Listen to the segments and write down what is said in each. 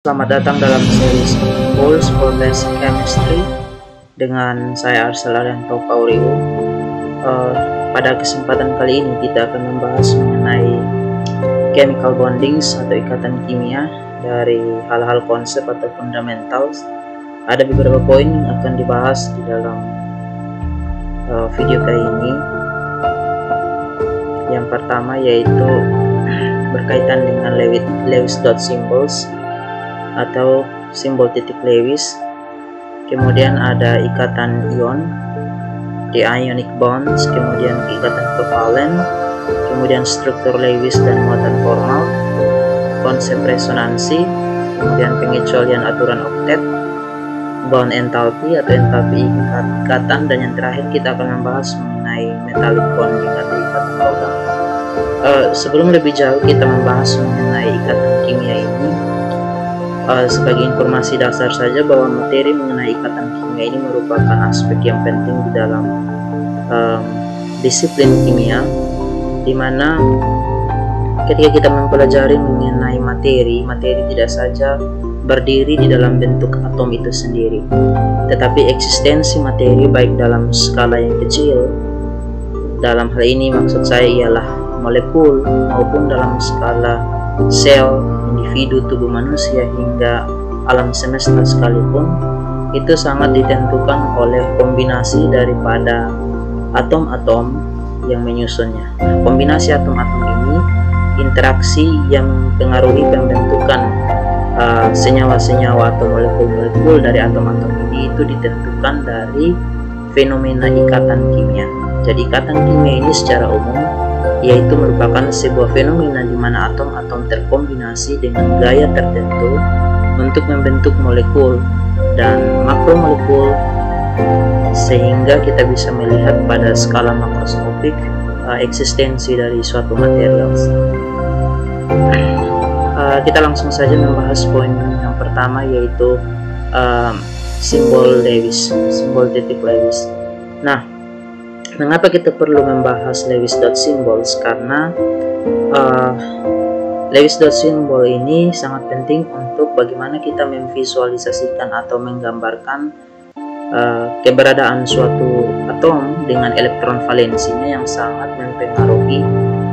Selamat datang dalam series Goals for Chemistry dengan saya Arsel Arianto Paurio. Uh, pada kesempatan kali ini kita akan membahas mengenai chemical bondings atau ikatan kimia dari hal-hal konsep atau fundamentals. Ada beberapa poin yang akan dibahas di dalam uh, video kali ini. Yang pertama yaitu berkaitan dengan Lewis, Lewis dot symbols atau simbol titik Lewis. Kemudian ada ikatan ion, the ionic bonds, kemudian ikatan kovalen, kemudian struktur Lewis dan muatan formal, konsep resonansi, kemudian pengecualian aturan oktet, bond enthalpy atau enthalpy ikatan, dan yang terakhir kita akan membahas mengenai metallic bonding atau ikatan logam. Uh, sebelum lebih jauh kita membahas mengenai ikatan kimia ini, uh, sebagai informasi dasar saja bahwa materi mengenai ikatan kimia ini merupakan aspek yang penting di dalam um, disiplin kimia di mana ketika kita mempelajari mengenai materi materi tidak saja berdiri di dalam bentuk atom itu sendiri tetapi eksistensi materi baik dalam skala yang kecil dalam hal ini maksud saya ialah molekul maupun dalam skala sel individu tubuh manusia hingga alam semesta sekalipun itu sangat ditentukan oleh kombinasi daripada atom-atom yang menyusunnya. Kombinasi atom-atom ini interaksi yang mempengaruhi pembentukan uh, senyawa-senyawa atau molekul-molekul dari atom-atom ini itu ditentukan dari fenomena ikatan kimia. Jadi ikatan kimia ini secara umum yaitu merupakan sebuah fenomena di mana atom-atom terkombinasi dengan gaya tertentu untuk membentuk molekul dan makromolekul sehingga kita bisa melihat pada skala makroskopik uh, eksistensi dari suatu material. Uh, kita langsung saja membahas poin yang pertama yaitu uh, simbol Lewis, simbol titik Lewis. Nah, Mengapa kita perlu membahas Lewis dot symbols? Karena uh, Lewis dot symbol ini sangat penting untuk bagaimana kita memvisualisasikan atau menggambarkan uh, keberadaan suatu atom dengan elektron valensinya yang sangat mempengaruhi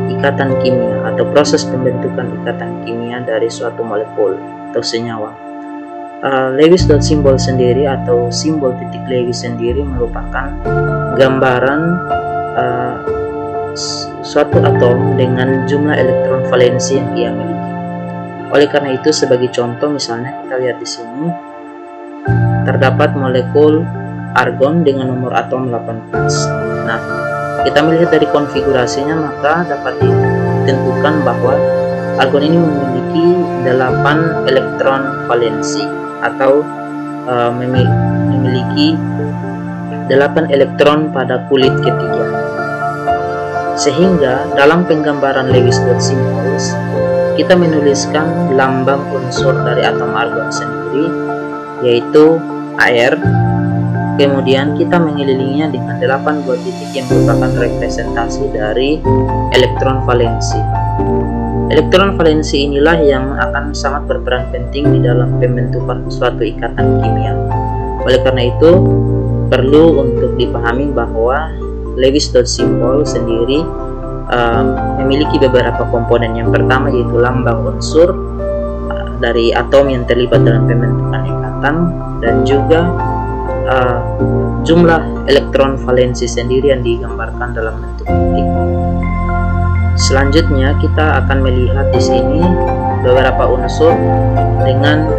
ikatan kimia atau proses pembentukan ikatan kimia dari suatu molekul atau senyawa. Uh, Lewis dot symbol sendiri atau simbol titik Lewis sendiri merupakan gambaran uh, suatu atom dengan jumlah elektron valensi yang ia miliki. Oleh karena itu, sebagai contoh misalnya kita lihat di sini terdapat molekul argon dengan nomor atom 18. Nah, kita melihat dari konfigurasinya maka dapat ditentukan bahwa argon ini memiliki 8 elektron valensi atau uh, memiliki 8 elektron pada kulit ketiga. Sehingga dalam penggambaran Lewis dot symbols, kita menuliskan lambang unsur dari atom argon sendiri, yaitu air. Kemudian kita mengelilinginya dengan 8 buah titik yang merupakan representasi dari elektron valensi. Elektron valensi inilah yang akan sangat berperan penting di dalam pembentukan suatu ikatan kimia. Oleh karena itu, perlu untuk dipahami bahwa Lewis dot symbol sendiri um, memiliki beberapa komponen. Yang pertama yaitu lambang unsur uh, dari atom yang terlibat dalam pembentukan ikatan dan juga uh, jumlah elektron valensi sendiri yang digambarkan dalam bentuk titik. Selanjutnya kita akan melihat di sini beberapa unsur dengan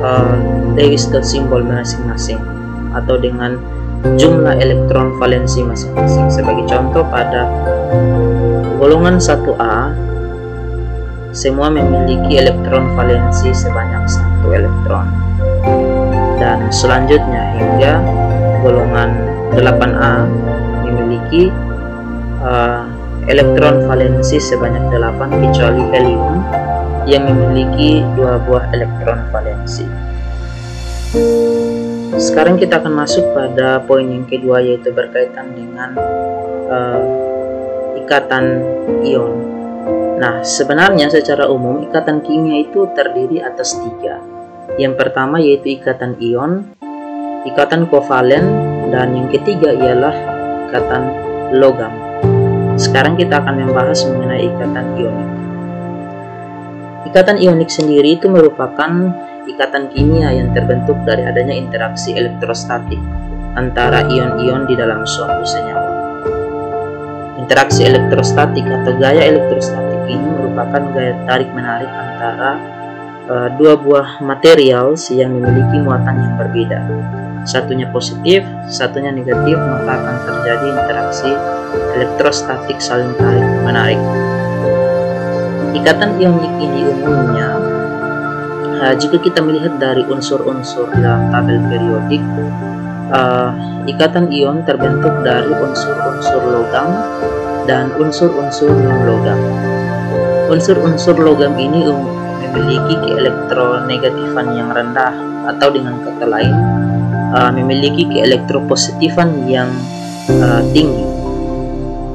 uh, Lewis dot symbol masing-masing atau dengan jumlah elektron valensi masing-masing. Sebagai contoh pada golongan 1A semua memiliki elektron valensi sebanyak satu elektron. Dan selanjutnya hingga golongan 8A memiliki uh, elektron valensi sebanyak 8 kecuali helium yang memiliki dua buah elektron valensi. Sekarang kita akan masuk pada poin yang kedua yaitu berkaitan dengan uh, ikatan ion. Nah, sebenarnya secara umum ikatan kimia itu terdiri atas tiga. Yang pertama yaitu ikatan ion, ikatan kovalen, dan yang ketiga ialah ikatan logam. Sekarang kita akan membahas mengenai ikatan ionik. Ikatan ionik sendiri itu merupakan ikatan kimia yang terbentuk dari adanya interaksi elektrostatik antara ion-ion di dalam suatu senyawa. Interaksi elektrostatik atau gaya elektrostatik ini merupakan gaya tarik-menarik antara uh, dua buah material yang memiliki muatan yang berbeda. Satunya positif, satunya negatif, maka akan terjadi interaksi elektrostatik saling tarik-menarik. Ikatan ionik ini umumnya uh, jika kita melihat dari unsur-unsur dalam tabel periodik uh, ikatan ion terbentuk dari unsur-unsur logam dan unsur-unsur non-logam unsur-unsur logam ini um, memiliki keelektronegatifan yang rendah atau dengan kata lain uh, memiliki keelektropositifan yang uh, tinggi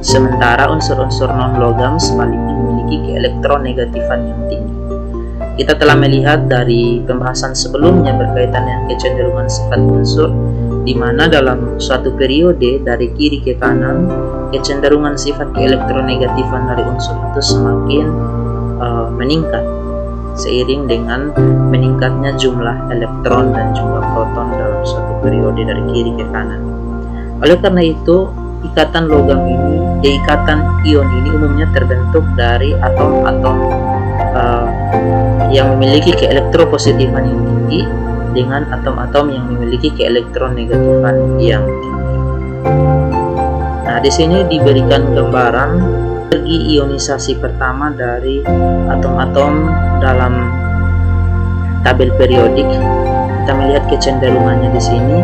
sementara unsur-unsur non-logam sebaliknya memiliki keelektronegatifan yang tinggi. Kita telah melihat dari pembahasan sebelumnya berkaitan dengan kecenderungan sifat unsur di mana dalam suatu periode dari kiri ke kanan kecenderungan sifat keelektronegatifan dari unsur itu semakin uh, meningkat seiring dengan meningkatnya jumlah elektron dan jumlah proton dalam suatu periode dari kiri ke kanan. Oleh karena itu, ikatan logam ini, ya ikatan ion ini umumnya terbentuk dari atom-atom uh, yang memiliki keelektropositifan yang tinggi dengan atom-atom yang memiliki keelektronegatifan yang tinggi. Nah, di sini diberikan gambaran energi ionisasi pertama dari atom-atom dalam tabel periodik. Kita melihat kecenderungannya di sini.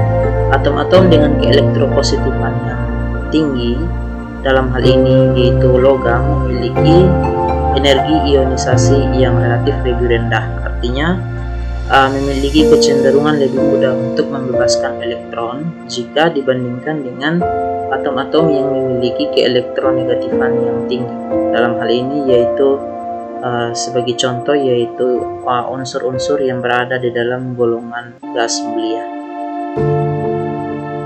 Atom-atom dengan keelektropositifan yang tinggi dalam hal ini yaitu logam memiliki energi ionisasi yang relatif lebih rendah. Artinya uh, memiliki kecenderungan lebih mudah untuk membebaskan elektron jika dibandingkan dengan atom-atom yang memiliki keelektronegatifan yang tinggi. Dalam hal ini yaitu uh, sebagai contoh yaitu uh, unsur-unsur uh, yang berada di dalam golongan gas mulia.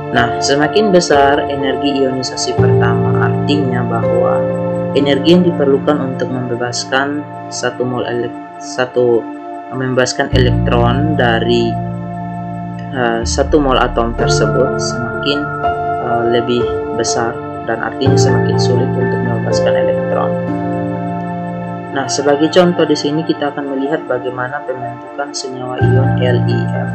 Nah, semakin besar energi ionisasi pertama artinya bahwa energi yang diperlukan untuk membebaskan satu mol satu membebaskan elektron dari uh, satu mol atom tersebut semakin uh, lebih besar dan artinya semakin sulit untuk membebaskan elektron. Nah, sebagai contoh di sini kita akan melihat bagaimana pembentukan senyawa ion LiF.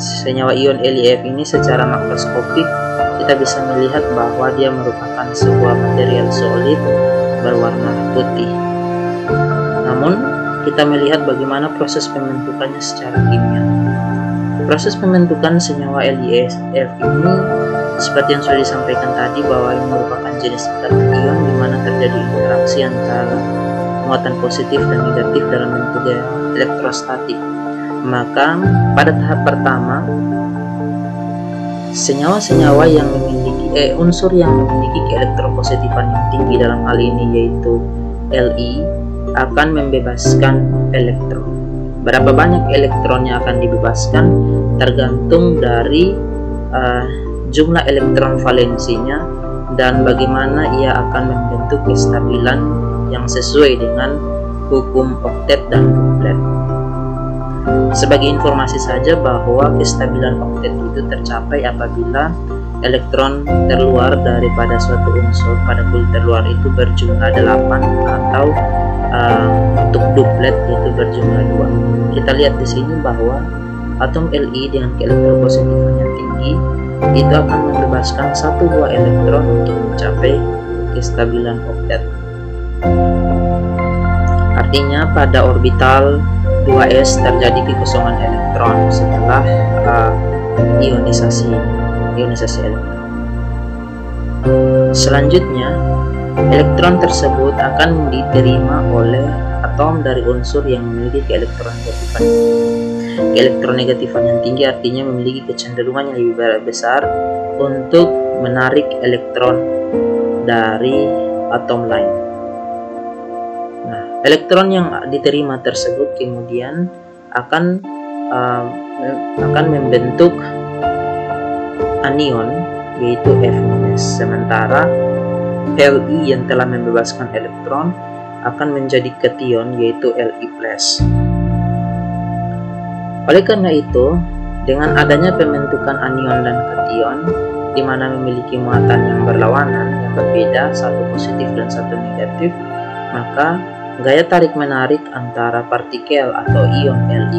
Senyawa ion LiF ini secara makroskopik kita bisa melihat bahwa dia merupakan sebuah material solid berwarna putih. Namun, kita melihat bagaimana proses pembentukannya secara kimia. Proses pembentukan senyawa LiF ini seperti yang sudah disampaikan tadi bahwa ini merupakan jenis ikatan ion di mana terjadi interaksi antara muatan positif dan negatif dalam bentuk elektrostatik. Maka pada tahap pertama senyawa-senyawa yang memiliki eh, unsur yang memiliki keelektropositifan yang tinggi dalam hal ini yaitu Li akan membebaskan elektron. Berapa banyak elektron yang akan dibebaskan tergantung dari uh, jumlah elektron valensinya dan bagaimana ia akan membentuk kestabilan yang sesuai dengan hukum oktet dan duplet. Sebagai informasi saja bahwa kestabilan oktet itu tercapai apabila elektron terluar daripada suatu unsur pada kulit terluar itu berjumlah 8 atau uh, untuk duplet itu berjumlah dua. Kita lihat di sini bahwa atom Li dengan keelektropositifan yang tinggi itu akan membebaskan satu buah elektron untuk mencapai kestabilan oktet. Artinya pada orbital 2s terjadi kekosongan elektron setelah uh, ionisasi ionisasi elektron. Selanjutnya, elektron tersebut akan diterima oleh atom dari unsur yang memiliki keelektronegatifan keelektronegatifan yang tinggi artinya memiliki kecenderungan yang lebih besar untuk menarik elektron dari atom lain. Elektron yang diterima tersebut kemudian akan uh, akan membentuk anion yaitu F-. Sementara Li yang telah membebaskan elektron akan menjadi kation yaitu Li+. Oleh karena itu, dengan adanya pembentukan anion dan kation di mana memiliki muatan yang berlawanan yang berbeda satu positif dan satu negatif, maka gaya tarik menarik antara partikel atau ion Li+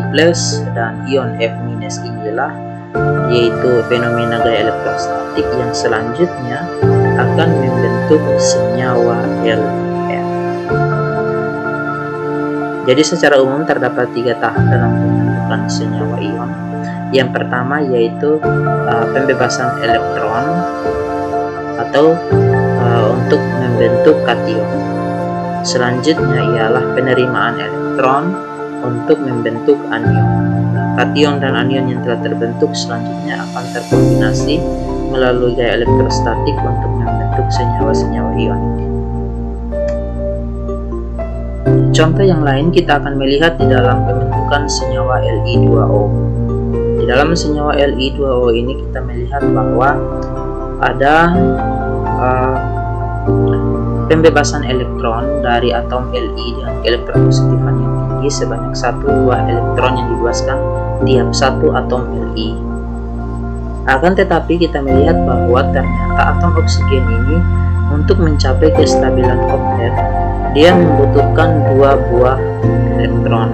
dan ion F- inilah yaitu fenomena gaya elektrostatik yang selanjutnya akan membentuk senyawa LR. Jadi secara umum terdapat tiga tahap dalam pembentukan senyawa ion. Yang pertama yaitu uh, pembebasan elektron atau uh, untuk membentuk kation. Selanjutnya ialah penerimaan elektron untuk membentuk anion. Kation dan anion yang telah terbentuk selanjutnya akan terkombinasi melalui gaya elektrostatik untuk membentuk senyawa-senyawa ion. Contoh yang lain kita akan melihat di dalam pembentukan senyawa Li2O. Di dalam senyawa Li2O ini kita melihat bahwa ada uh, pembebasan elektron dari atom Li dengan elektronpositifan yang tinggi sebanyak satu buah elektron yang dibebaskan tiap satu atom Li. Akan tetapi kita melihat bahwa ternyata atom oksigen ini untuk mencapai kestabilan oktet dia membutuhkan dua buah elektron.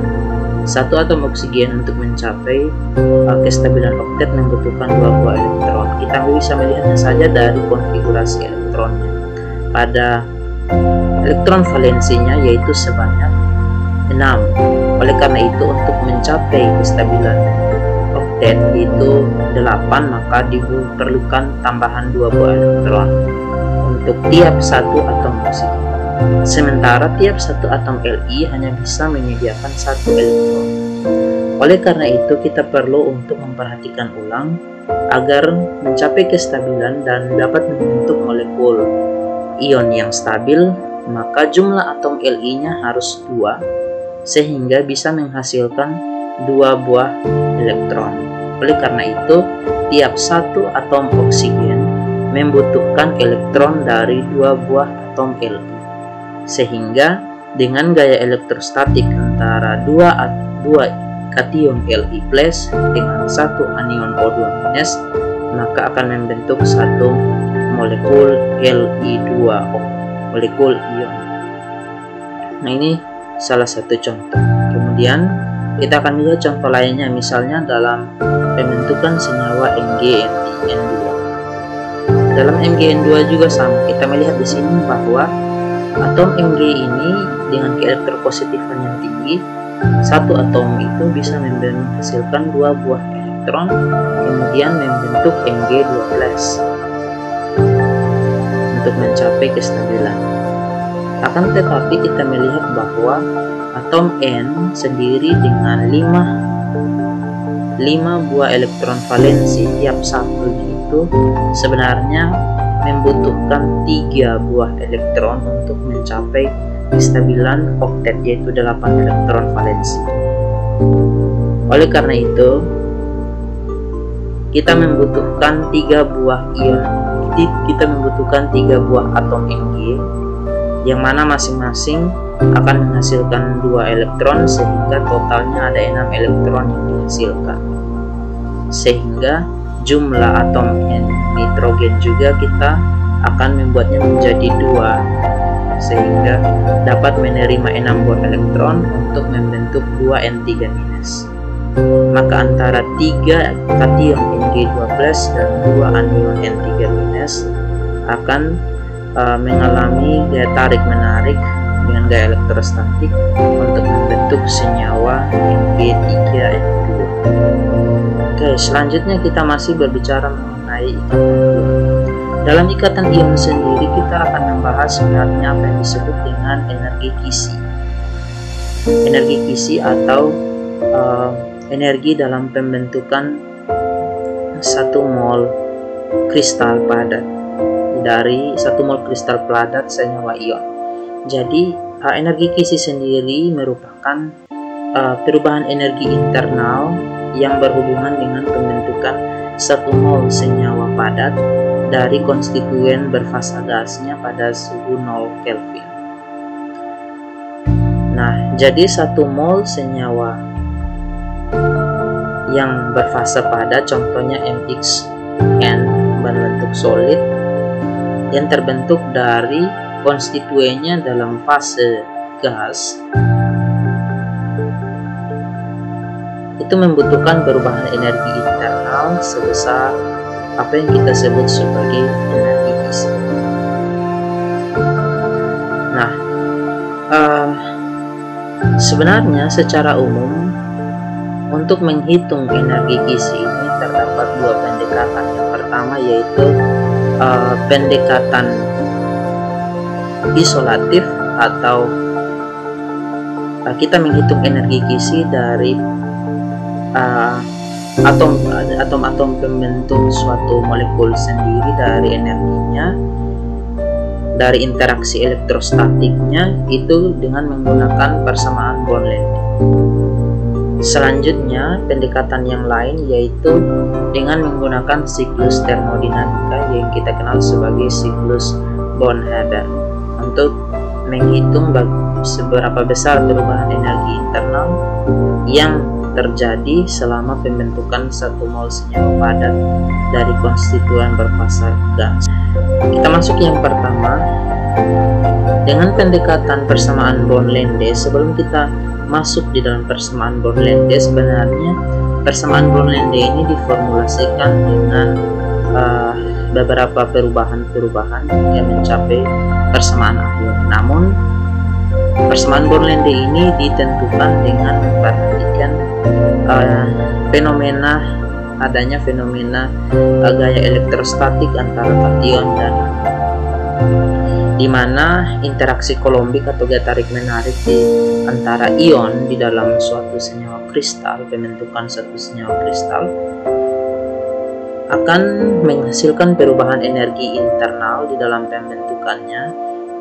Satu atom oksigen untuk mencapai uh, kestabilan oktet membutuhkan dua buah elektron. Kita bisa melihatnya saja dari konfigurasi elektronnya. Pada elektron valensinya yaitu sebanyak 6. Oleh karena itu untuk mencapai kestabilan oktet itu 8 maka diperlukan tambahan 2 buah elektron untuk tiap satu atom oksigen. Sementara tiap satu atom Li hanya bisa menyediakan satu elektron. Oleh karena itu kita perlu untuk memperhatikan ulang agar mencapai kestabilan dan dapat membentuk molekul ion yang stabil, maka jumlah atom Li-nya harus dua sehingga bisa menghasilkan dua buah elektron. Oleh karena itu, tiap satu atom oksigen membutuhkan elektron dari dua buah atom Li. Sehingga dengan gaya elektrostatik antara dua dua kation Li dengan satu anion O2 minus maka akan membentuk satu molekul Li2O, molekul ion. Nah, ini salah satu contoh. Kemudian kita akan lihat contoh lainnya misalnya dalam pembentukan senyawa MgN2. Dalam MgN2 juga sama. Kita melihat di sini bahwa atom Mg ini dengan keelektropositifan yang tinggi, satu atom itu bisa menghasilkan dua buah elektron, kemudian membentuk Mg12 untuk mencapai kestabilan. Akan tetapi kita melihat bahwa atom N sendiri dengan 5 5 buah elektron valensi tiap satu itu sebenarnya membutuhkan tiga buah elektron untuk mencapai kestabilan oktet yaitu 8 elektron valensi. Oleh karena itu, kita membutuhkan tiga buah ion. Kita membutuhkan tiga buah atom Mg yang mana masing-masing akan menghasilkan dua elektron sehingga totalnya ada enam elektron yang dihasilkan. Sehingga jumlah atom nitrogen juga kita akan membuatnya menjadi dua sehingga dapat menerima enam buah elektron untuk membentuk dua N3 minus. Maka antara tiga kation Mg12 dan dua anion N3 minus akan uh, mengalami gaya tarik menarik dengan gaya elektrostatik untuk membentuk senyawa Mg3N2. Oke, selanjutnya kita masih berbicara mengenai ikatan ion. Dalam ikatan ion sendiri kita akan membahas sebenarnya apa yang disebut dengan energi kisi. Energi kisi atau uh, energi dalam pembentukan satu mol kristal padat dari satu mol kristal peladat senyawa ion. Jadi, energi kisi sendiri merupakan uh, perubahan energi internal yang berhubungan dengan pembentukan satu mol senyawa padat dari konstituen berfasa gasnya pada suhu 0 Kelvin. Nah, jadi satu mol senyawa yang berfasa padat, contohnya MXN berbentuk solid yang terbentuk dari konstituennya dalam fase gas itu membutuhkan perubahan energi internal sebesar apa yang kita sebut sebagai energi isi. Nah, uh, sebenarnya secara umum untuk menghitung energi isi ini terdapat dua pendekatan. Yang pertama yaitu uh, pendekatan isolatif atau uh, kita menghitung energi kisi dari uh, atom atom-atom pembentuk suatu molekul sendiri dari energinya dari interaksi elektrostatiknya itu dengan menggunakan persamaan bond length. Selanjutnya, pendekatan yang lain yaitu dengan menggunakan siklus termodinamika yang kita kenal sebagai siklus Born-Haber untuk menghitung seberapa besar perubahan energi internal yang terjadi selama pembentukan satu mol senyawa padat dari konstituen berfasa gas. Kita masuk yang pertama dengan pendekatan persamaan Born-Lende sebelum kita masuk di dalam persamaan Born-Lende sebenarnya persamaan Born-Lende ini diformulasikan dengan uh, beberapa perubahan-perubahan yang mencapai persamaan akhir. Namun persamaan Born-Lende ini ditentukan dengan memperhatikan uh, fenomena adanya fenomena uh, gaya elektrostatik antara kation dan di mana interaksi kolombik atau gaya tarik menarik di antara ion di dalam suatu senyawa kristal pembentukan suatu senyawa kristal akan menghasilkan perubahan energi internal di dalam pembentukannya.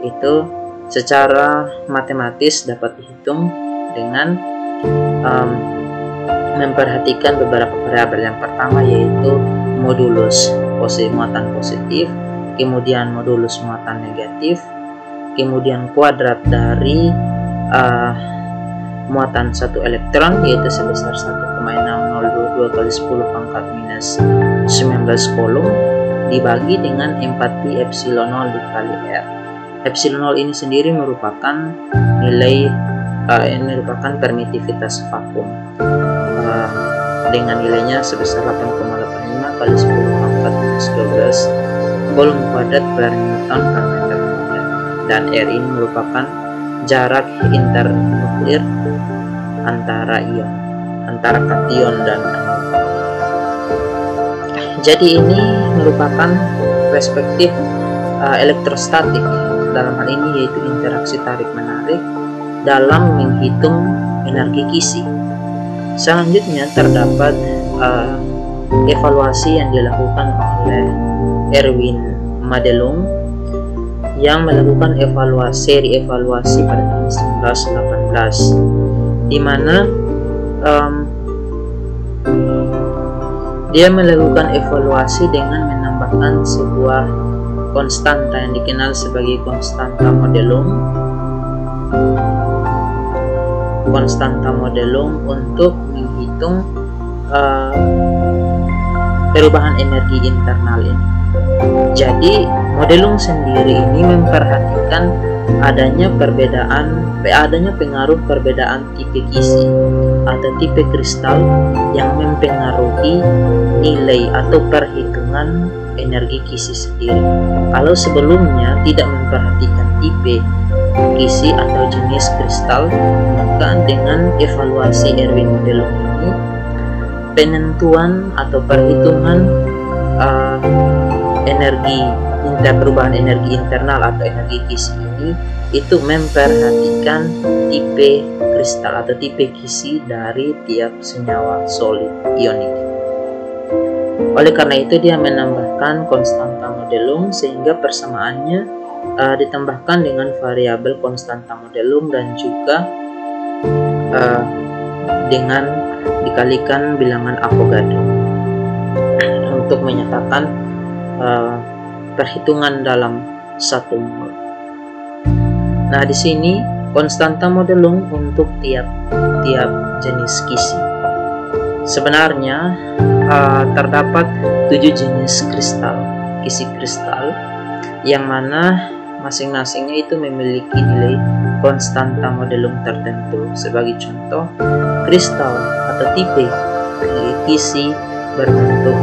Itu secara matematis dapat dihitung dengan um, memperhatikan beberapa variabel. Yang pertama yaitu modulus posisi muatan positif kemudian modulus muatan negatif kemudian kuadrat dari uh, muatan satu elektron yaitu sebesar 1,6022 kali 10 pangkat minus 19 kolom dibagi dengan 4pi epsilon 0 dikali R. Epsilon 0 ini sendiri merupakan nilai uh, ini merupakan permitivitas vakum. Uh, dengan nilainya sebesar 8,85 kali 10 pangkat minus 12 kolom padat per newton per meter kubik dan R ini merupakan jarak internuklir antara ion antara kation dan anion jadi ini merupakan perspektif uh, elektrostatik dalam hal ini yaitu interaksi tarik menarik dalam menghitung energi kisi Selanjutnya terdapat uh, evaluasi yang dilakukan oleh Erwin Madelung yang melakukan evaluasi seri evaluasi pada tahun 1918 di mana um, dia melakukan evaluasi dengan menambahkan sebuah konstanta yang dikenal sebagai konstanta modelung konstanta modelung untuk menghitung uh, perubahan energi internal ini. Jadi modelung sendiri ini memperhatikan adanya perbedaan adanya pengaruh perbedaan tipe kisi atau tipe kristal yang mempengaruhi nilai atau perhitungan energi kisi sendiri. Kalau sebelumnya tidak memperhatikan tipe kisi atau jenis kristal, maka dengan evaluasi Erwin Modelung ini penentuan atau perhitungan uh, energi inter perubahan energi internal atau energi kisi ini itu memperhatikan tipe kristal atau tipe kisi dari tiap senyawa solid ionik. Oleh karena itu dia menambahkan konstanta modelum sehingga persamaannya uh, ditambahkan dengan variabel konstanta modelum dan juga uh, dengan dikalikan bilangan Avogadro untuk menyatakan uh, perhitungan dalam satu mol. Nah, di sini konstanta modelung untuk tiap-tiap jenis kisi. Sebenarnya uh, terdapat tujuh jenis kristal, kisi kristal, yang mana masing-masingnya itu memiliki nilai konstanta modelung tertentu. Sebagai contoh, kristal atau tipe kisi berbentuk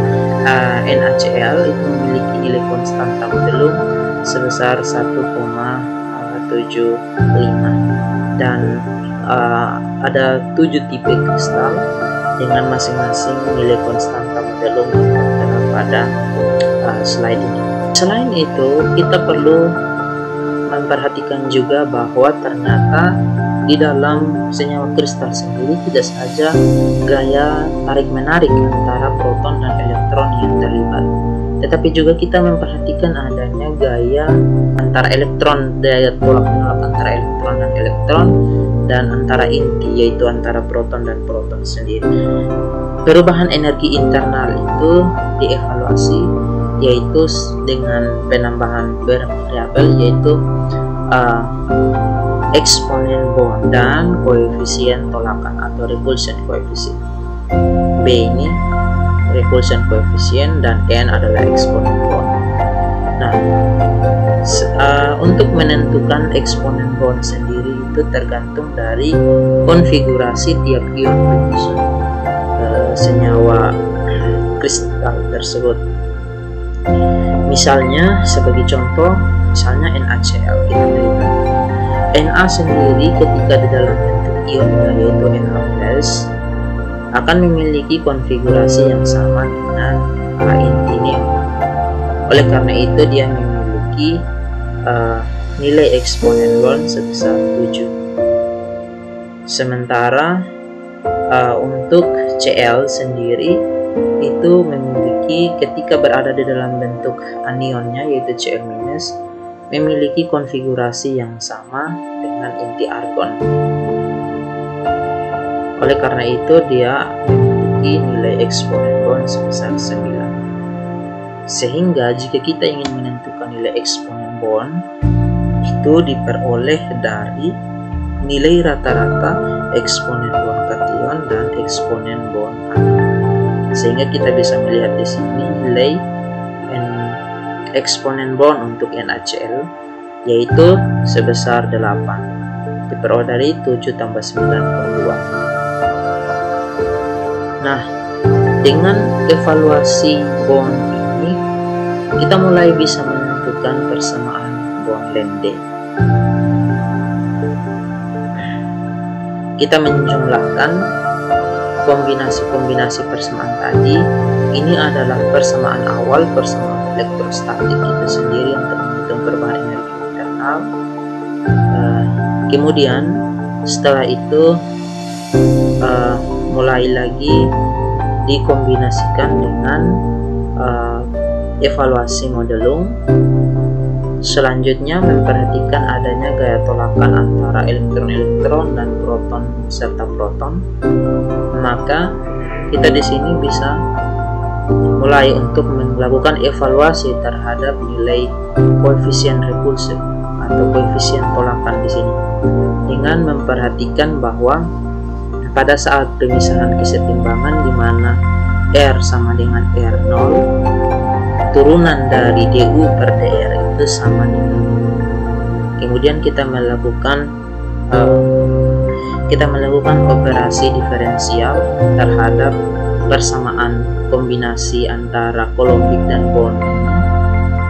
uh, NaCl itu memiliki nilai konstanta modelung sebesar 1,75 dan uh, ada tujuh tipe kristal dengan masing-masing nilai konstanta modelung yang pada uh, slide ini. Selain itu, kita perlu memperhatikan juga bahwa ternyata di dalam senyawa kristal sendiri tidak saja gaya tarik-menarik antara proton tetapi juga kita memperhatikan adanya gaya antara elektron, daya tolak menolak antara elektron dan elektron, dan antara inti yaitu antara proton dan proton sendiri. Perubahan energi internal itu dievaluasi yaitu dengan penambahan variabel yaitu uh, eksponen bond dan koefisien tolakan atau repulsion coefficient. B ini repulsion coefficient dan N adalah eksponen bond. Nah, uh, untuk menentukan eksponen bond sendiri itu tergantung dari konfigurasi tiap ion repulsion uh, senyawa kristal tersebut. Misalnya sebagai contoh, misalnya NaCl kita lihat Na sendiri ketika di dalam bentuk ion yaitu Na akan memiliki konfigurasi yang sama dengan intinium. Oleh karena itu dia memiliki uh, nilai eksponen bond sebesar 7. Sementara uh, untuk Cl sendiri itu memiliki ketika berada di dalam bentuk anionnya yaitu Cl- memiliki konfigurasi yang sama dengan inti argon. Oleh karena itu, dia memiliki nilai eksponen sebesar 9. Sehingga jika kita ingin menentukan nilai eksponen bond, itu diperoleh dari nilai rata-rata eksponen bond kation dan eksponen bond anion. Sehingga kita bisa melihat di sini nilai eksponen bond untuk NaCl yaitu sebesar 8 diperoleh dari 7 tambah 9 per 2 nah dengan evaluasi bond ini kita mulai bisa menentukan persamaan bond lende kita menjumlahkan kombinasi-kombinasi persamaan tadi. Ini adalah persamaan awal persamaan elektrostatik itu sendiri untuk menghitung perubahan energi internal. Uh, kemudian setelah itu mulai lagi dikombinasikan dengan uh, evaluasi modelung. Selanjutnya memperhatikan adanya gaya tolakan antara elektron-elektron dan proton serta proton. Maka kita di sini bisa mulai untuk melakukan evaluasi terhadap nilai koefisien repulsif atau koefisien tolakan di sini. Dengan memperhatikan bahwa pada saat pemisahan kesetimbangan di mana R sama dengan R0 turunan dari DU per DR itu sama dengan kemudian kita melakukan uh, kita melakukan operasi diferensial terhadap persamaan kombinasi antara kolombik dan bond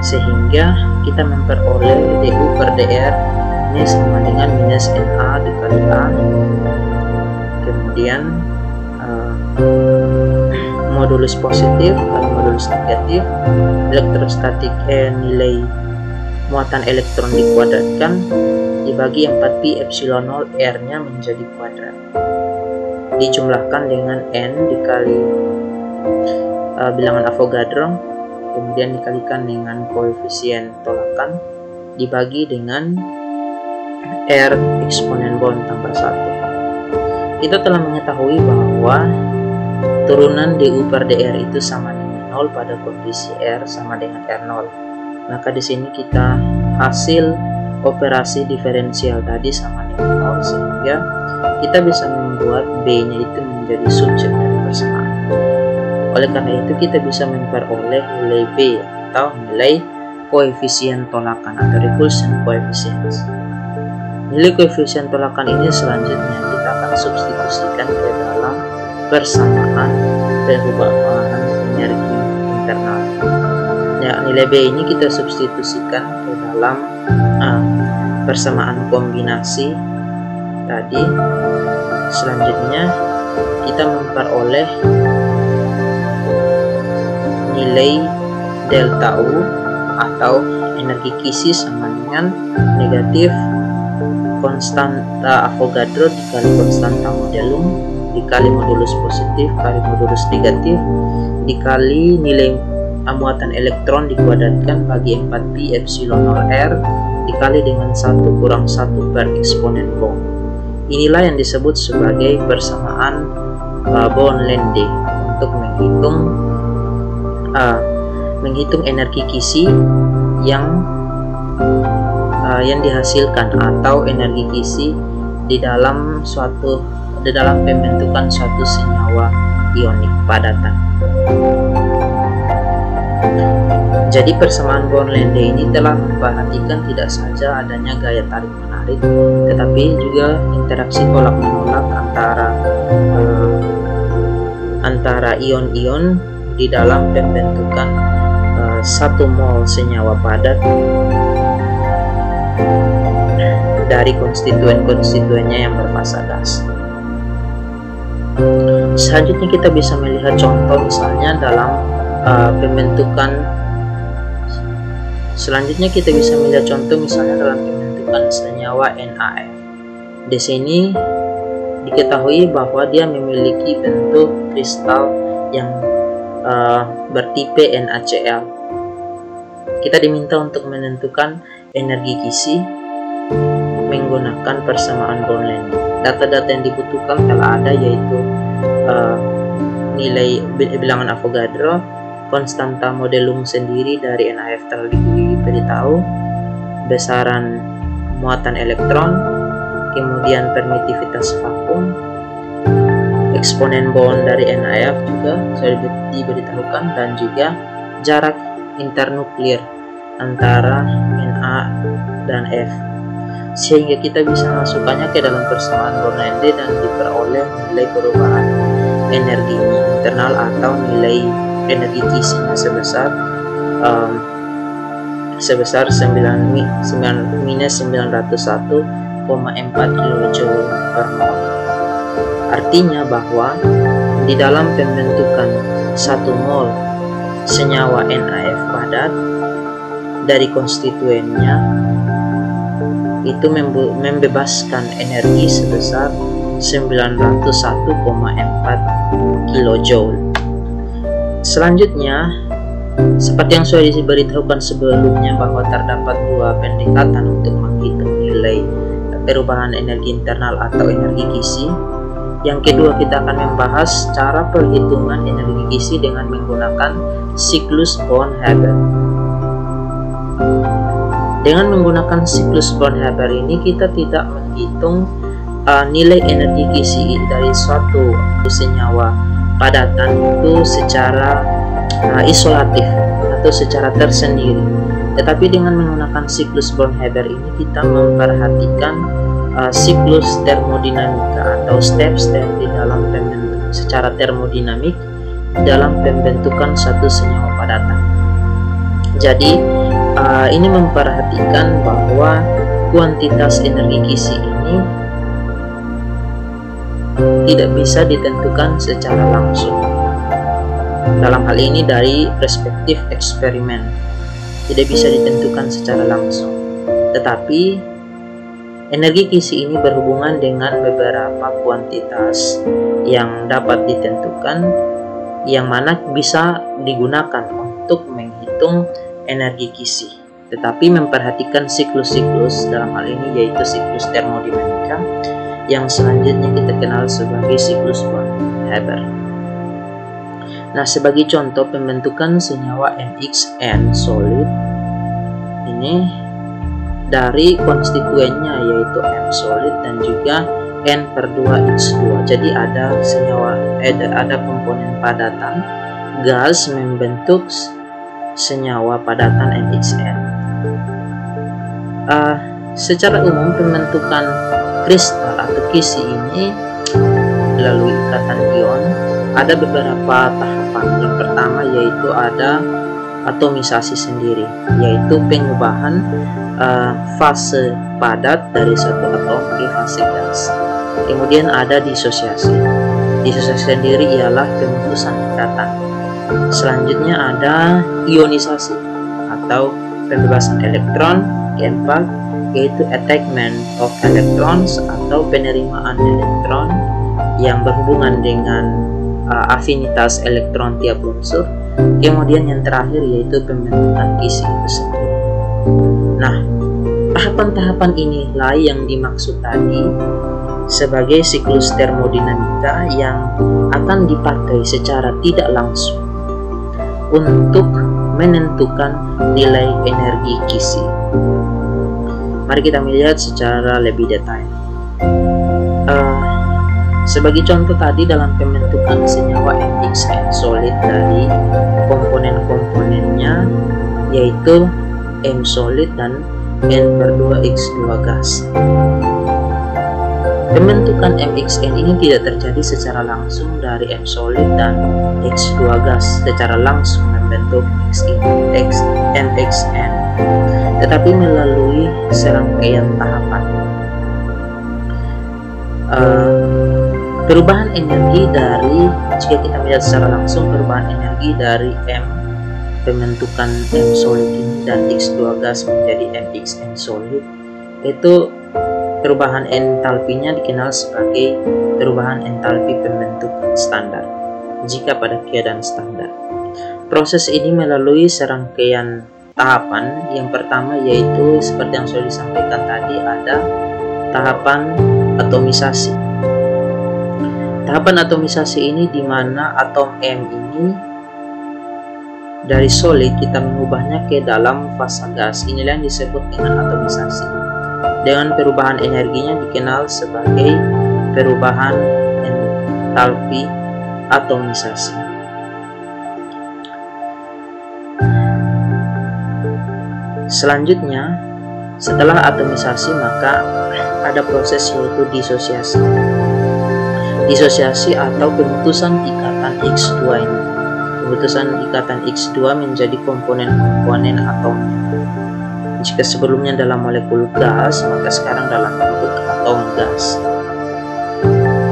sehingga kita memperoleh DU per DR ini sama dengan minus NA dikali A kemudian uh, modulus positif kali modulus negatif elektrostatik E nilai muatan elektron dikuadratkan dibagi 4pi epsilon 0 R nya menjadi kuadrat. Dijumlahkan dengan N dikali uh, bilangan Avogadro kemudian dikalikan dengan koefisien tolakan dibagi dengan R eksponen bond tambah 1 kita telah mengetahui bahwa turunan DU per DR itu sama dengan 0 pada kondisi R sama dengan R0 maka di sini kita hasil operasi diferensial tadi sama dengan 0 sehingga kita bisa membuat B nya itu menjadi subjek dari persamaan. Oleh karena itu kita bisa memperoleh nilai B atau nilai koefisien tolakan atau repulsion coefficient nilai koefisien tolakan ini selanjutnya kita akan substitusikan ke dalam persamaan perubahan energi internal. Ya nilai B ini kita substitusikan ke dalam uh, persamaan kombinasi tadi. Selanjutnya kita memperoleh nilai delta U atau energi kisi sama dengan negatif konstanta Avogadro dikali konstanta modulum dikali modulus positif kali modulus negatif dikali nilai muatan elektron dikuadratkan bagi 4pi epsilon 0 r dikali dengan 1 kurang 1 per eksponen Bohm. Inilah yang disebut sebagai persamaan uh, Bohm-Lende untuk menghitung uh, menghitung energi kisi yang uh, yang dihasilkan atau energi kisi di dalam suatu di dalam pembentukan suatu senyawa ionik padatan. Jadi persamaan Born-Lende ini telah memperhatikan tidak saja adanya gaya tarik menarik, tetapi juga interaksi tolak menolak antara uh, antara ion-ion di dalam pembentukan uh, satu mol senyawa padat dari konstituen-konstituennya yang berfasa gas. Selanjutnya kita bisa melihat contoh misalnya dalam uh, pembentukan Selanjutnya kita bisa melihat contoh misalnya dalam pembentukan senyawa NaF. Di sini diketahui bahwa dia memiliki bentuk kristal yang uh, bertipe NaCl. Kita diminta untuk menentukan energi kisi menggunakan persamaan Born-Lende. Data-data yang dibutuhkan telah ada yaitu uh, nilai bilangan Avogadro, konstanta modelum sendiri dari NAF telah diberitahu, besaran muatan elektron, kemudian permitivitas vakum, eksponen bond dari NAF juga sudah diberitahukan dan juga jarak internuklir antara Na dan F sehingga kita bisa masukkannya ke dalam persamaan Born-Lende dan diperoleh nilai perubahan energi internal atau nilai energi kisinya sebesar um, sebesar 9, 9 minus 901,4 kJ per mol. Artinya bahwa di dalam pembentukan satu mol senyawa NaF padat dari konstituennya itu membebaskan energi sebesar 901,4 kJ. Selanjutnya, seperti yang sudah diberitahukan sebelumnya bahwa terdapat dua pendekatan untuk menghitung nilai perubahan energi internal atau energi kisi. Yang kedua kita akan membahas cara perhitungan energi kisi dengan menggunakan siklus Born-Haber. Dengan menggunakan siklus Born-Haber ini kita tidak menghitung uh, nilai energi kisi dari suatu senyawa padatan itu secara uh, isolatif atau secara tersendiri. Tetapi dengan menggunakan siklus Born-Haber ini kita memperhatikan uh, siklus termodinamika atau step-step di dalam pembentuk secara termodinamik dalam pembentukan satu senyawa padatan. Jadi uh, ini memperhatikan bahwa kuantitas energi kisi ini tidak bisa ditentukan secara langsung. Dalam hal ini dari perspektif eksperimen, tidak bisa ditentukan secara langsung. Tetapi energi kisi ini berhubungan dengan beberapa kuantitas yang dapat ditentukan yang mana bisa digunakan untuk menghitung energi kisi tetapi memperhatikan siklus-siklus dalam hal ini yaitu siklus termodinamika yang selanjutnya kita kenal sebagai siklus von Haber. Nah, sebagai contoh pembentukan senyawa NXN solid ini dari konstituennya yaitu M solid dan juga N per 2X2. Jadi ada senyawa ada, ada komponen padatan gas membentuk senyawa padatan NXN. Uh, ah, secara umum pembentukan kristal atau kisi ini melalui ikatan ion ada beberapa tahapan. Yang pertama yaitu ada atomisasi sendiri, yaitu pengubahan uh, fase padat dari satu atom ke fase gas. Kemudian ada disosiasi. Disosiasi sendiri ialah pembusuhan ikatan. Selanjutnya ada ionisasi atau pembebasan elektron. Keempat, yaitu attachment of electrons atau penerimaan elektron yang berhubungan dengan uh, afinitas elektron tiap unsur. Kemudian yang terakhir yaitu pembentukan kisi itu sendiri. Nah, tahapan-tahapan inilah yang dimaksud tadi sebagai siklus termodinamika yang akan dipakai secara tidak langsung untuk menentukan nilai energi kisi. Mari kita melihat secara lebih detail. Uh, sebagai contoh tadi dalam pembentukan senyawa NXN solid dari komponen-komponennya yaitu M solid dan N per 2 X2 gas. Pembentukan MXN ini tidak terjadi secara langsung dari M solid dan X2 gas secara langsung membentuk X, MXN, tetapi melalui serangkaian tahapan. Uh, perubahan energi dari jika kita melihat secara langsung perubahan energi dari M pembentukan M solid dan X2 gas menjadi MXN solid itu perubahan entalpinya dikenal sebagai perubahan entalpi pembentukan standar jika pada keadaan standar proses ini melalui serangkaian tahapan yang pertama yaitu seperti yang sudah disampaikan tadi ada tahapan atomisasi Tahapan atomisasi ini di mana atom M ini dari solid kita mengubahnya ke dalam fase gas. Inilah yang disebut dengan atomisasi. Dengan perubahan energinya dikenal sebagai perubahan entalpi atomisasi. Selanjutnya, setelah atomisasi maka ada proses yaitu disosiasi disosiasi atau pemutusan ikatan X2 ini. Pemutusan ikatan X2 menjadi komponen-komponen atomnya. Jika sebelumnya dalam molekul gas, maka sekarang dalam bentuk atom gas.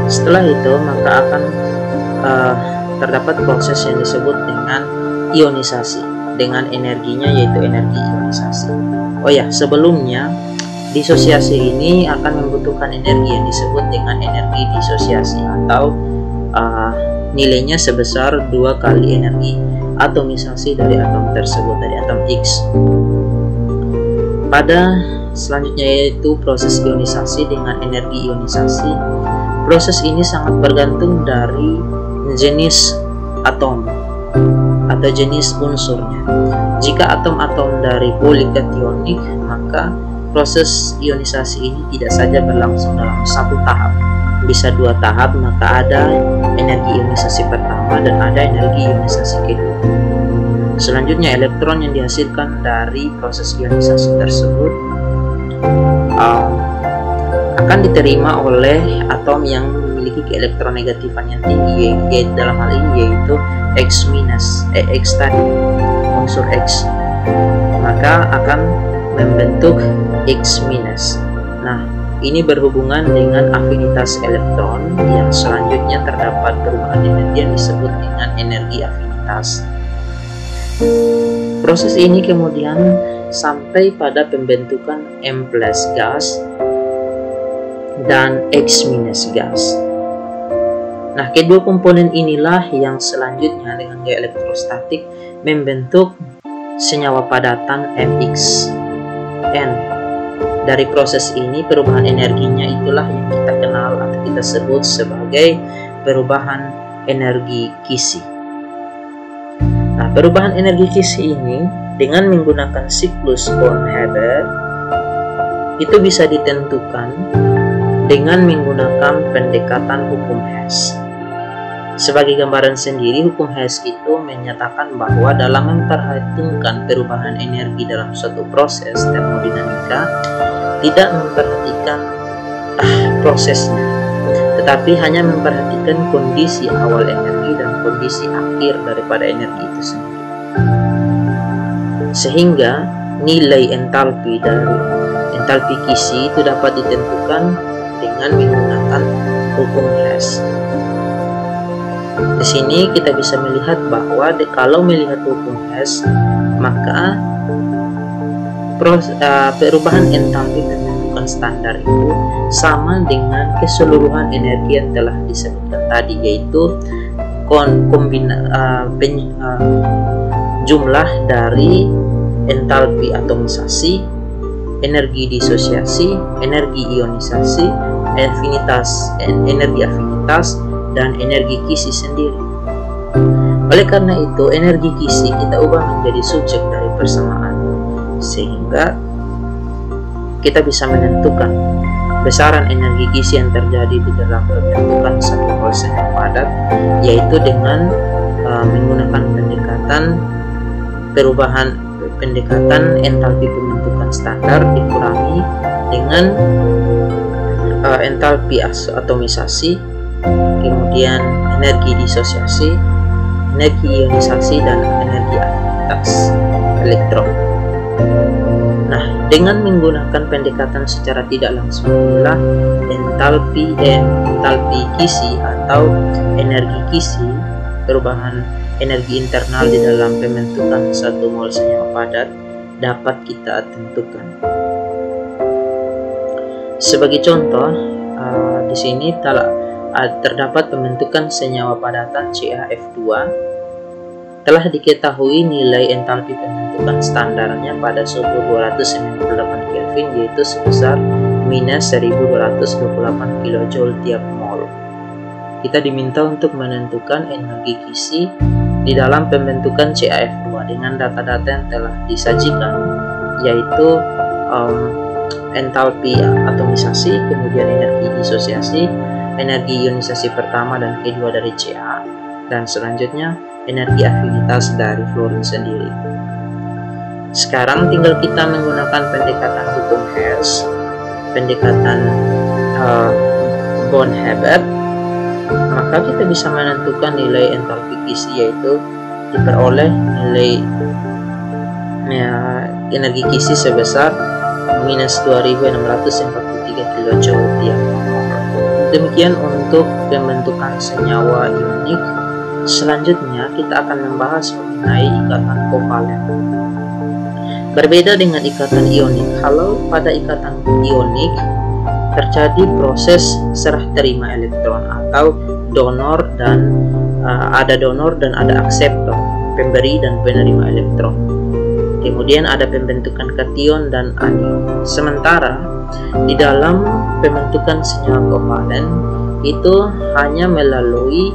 Setelah itu, maka akan uh, terdapat proses yang disebut dengan ionisasi dengan energinya yaitu energi ionisasi. Oh ya, sebelumnya disosiasi ini akan membutuhkan energi yang disebut dengan energi disosiasi atau uh, nilainya sebesar dua kali energi atomisasi dari atom tersebut dari atom X. Pada selanjutnya yaitu proses ionisasi dengan energi ionisasi. Proses ini sangat bergantung dari jenis atom atau jenis unsurnya. Jika atom-atom dari polikationik maka Proses ionisasi ini tidak saja berlangsung dalam satu tahap, bisa dua tahap, maka ada energi ionisasi pertama dan ada energi ionisasi kedua. Selanjutnya, elektron yang dihasilkan dari proses ionisasi tersebut um, akan diterima oleh atom yang memiliki keelektronegatifan yang tinggi, yaitu dalam hal ini yaitu X minus, eh, X tadi, unsur X. Maka akan membentuk X minus. Nah, ini berhubungan dengan afinitas elektron yang selanjutnya terdapat perubahan energi yang disebut dengan energi afinitas. Proses ini kemudian sampai pada pembentukan M plus gas dan X minus gas. Nah, kedua komponen inilah yang selanjutnya dengan gaya elektrostatik membentuk senyawa padatan MX N Dari proses ini perubahan energinya itulah yang kita kenal atau kita sebut sebagai perubahan energi kisi. Nah, perubahan energi kisi ini dengan menggunakan siklus Born-Haber itu bisa ditentukan dengan menggunakan pendekatan hukum Hess. Sebagai gambaran sendiri, hukum Hess itu menyatakan bahwa dalam memperhitungkan perubahan energi dalam suatu proses termodinamika, tidak memperhatikan ah, prosesnya, tetapi hanya memperhatikan kondisi awal energi kondisi akhir daripada energi itu sendiri. Sehingga nilai entalpi dari entalpi kisi itu dapat ditentukan dengan menggunakan hukum Hess. Di sini kita bisa melihat bahwa de, kalau melihat hukum Hess, maka pros, uh, perubahan entalpi pembentukan standar itu sama dengan keseluruhan energi yang telah disebutkan tadi yaitu kon, kombina, uh, pen, uh, jumlah dari entalpi atomisasi, energi disosiasi, energi ionisasi, afinitas, energi afinitas, dan energi kisi sendiri. Oleh karena itu, energi kisi kita ubah menjadi subjek dari persamaan, sehingga kita bisa menentukan besaran energi kisi yang terjadi di dalam pembentukan satu proses yang padat, yaitu dengan uh, menggunakan pendekatan perubahan pendekatan entalpi pembentukan standar dikurangi dengan uh, entalpi atomisasi kemudian energi disosiasi, energi ionisasi, dan energi aktivitas elektron. Dengan menggunakan pendekatan secara tidak langsung inilah entalpi eh, entalpi kisi atau energi kisi perubahan energi internal di dalam pembentukan satu mol senyawa padat dapat kita tentukan. Sebagai contoh, uh, di sini telah terdapat pembentukan senyawa padatan CaF2 telah diketahui nilai entalpi pembentukan standarnya pada suhu 298 Kelvin yaitu sebesar minus 1228 kJ tiap mol. Kita diminta untuk menentukan energi kisi di dalam pembentukan CaF2 dengan data-data yang telah disajikan yaitu um, entalpi atomisasi, kemudian energi disosiasi, energi ionisasi pertama dan kedua dari Ca, dan selanjutnya energi afinitas dari fluorin sendiri. Sekarang tinggal kita menggunakan pendekatan hukum Hess, pendekatan uh, Born-Haber, maka kita bisa menentukan nilai entalpi kisi yaitu diperoleh nilai ya, energi kisi sebesar minus 2643 kJ tiap Demikian untuk pembentukan senyawa ionik. Selanjutnya kita akan membahas mengenai ikatan kovalen. Berbeda dengan ikatan ionik, kalau pada ikatan ionik terjadi proses serah terima elektron atau donor dan uh, ada donor dan ada akseptor, pemberi dan penerima elektron. Kemudian ada pembentukan kation dan anion. Sementara di dalam pembentukan senyawa kovalen itu hanya melalui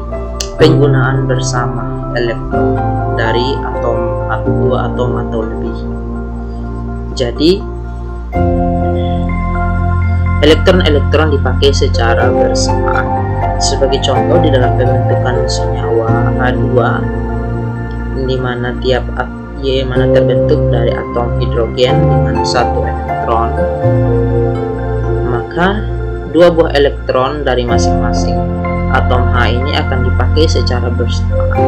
penggunaan bersama elektron dari atom dua atom atau lebih. Jadi elektron-elektron dipakai secara bersamaan. Sebagai contoh di dalam pembentukan senyawa A2 di mana tiap Y mana terbentuk dari atom hidrogen dengan satu elektron maka dua buah elektron dari masing-masing atom H ini akan dipakai secara bersamaan.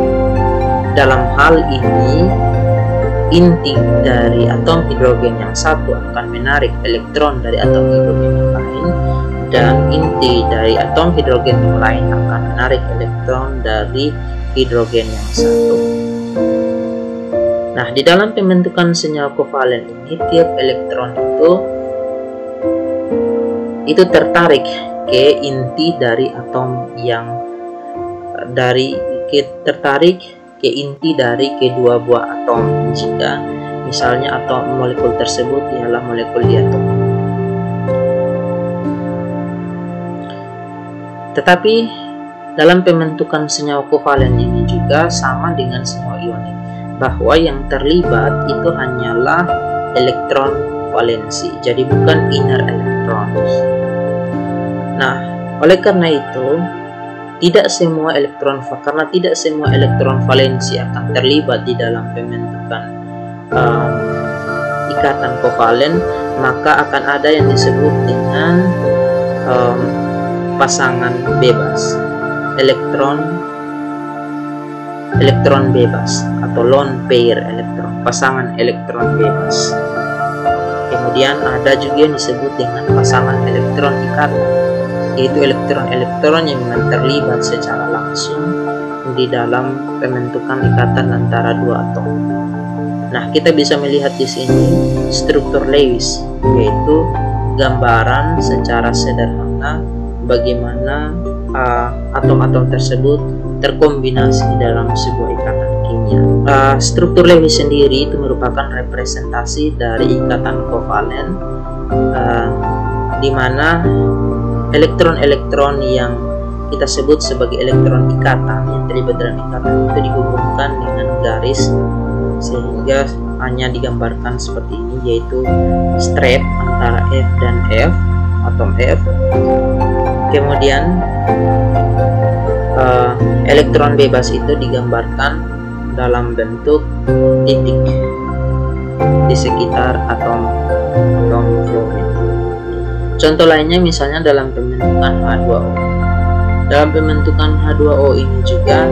Dalam hal ini, inti dari atom hidrogen yang satu akan menarik elektron dari atom hidrogen yang lain dan inti dari atom hidrogen yang lain akan menarik elektron dari hidrogen yang satu. Nah, di dalam pembentukan senyawa kovalen ini, tiap elektron itu itu tertarik ke inti dari atom yang eh, dari tertarik ke inti dari kedua buah atom jika misalnya atom molekul tersebut ialah molekul diatom. Tetapi dalam pembentukan senyawa kovalen ini juga sama dengan senyawa ionik bahwa yang terlibat itu hanyalah elektron valensi jadi bukan inner electrons. Nah, oleh karena itu tidak semua elektron karena tidak semua elektron valensi akan terlibat di dalam pembentukan um, ikatan kovalen, maka akan ada yang disebut dengan um, pasangan bebas elektron elektron bebas atau lone pair elektron, pasangan elektron bebas. Kemudian ada juga yang disebut dengan pasangan elektron ikatan, yaitu elektron-elektron yang terlibat secara langsung di dalam pembentukan ikatan antara dua atom. Nah, kita bisa melihat di sini struktur Lewis, yaitu gambaran secara sederhana bagaimana uh, atom-atom uh, tersebut terkombinasi dalam sebuah ikatan kimia. Uh, struktur Lewis sendiri itu merupakan representasi dari ikatan kovalen uh, di mana elektron-elektron yang kita sebut sebagai elektron ikatan yang terlibat dalam ikatan itu dihubungkan dengan garis sehingga hanya digambarkan seperti ini yaitu strap antara F dan F atom F kemudian uh, elektron bebas itu digambarkan dalam bentuk titik di sekitar atom atom fluorine. Contoh lainnya misalnya dalam pembentukan H2O. Dalam pembentukan H2O ini juga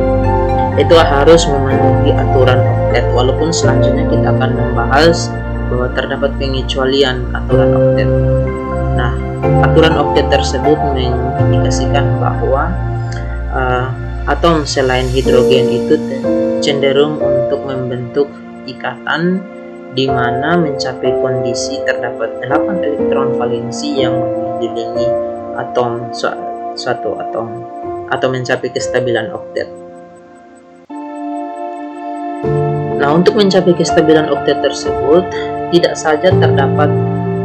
itu harus memenuhi aturan oktet walaupun selanjutnya kita akan membahas bahwa terdapat pengecualian aturan oktet. Nah, aturan oktet tersebut mengindikasikan bahwa uh, atom selain hidrogen itu cenderung untuk membentuk ikatan di mana mencapai kondisi terdapat 8 elektron valensi yang mengelilingi atom suatu atom atau mencapai kestabilan oktet. Nah, untuk mencapai kestabilan oktet tersebut tidak saja terdapat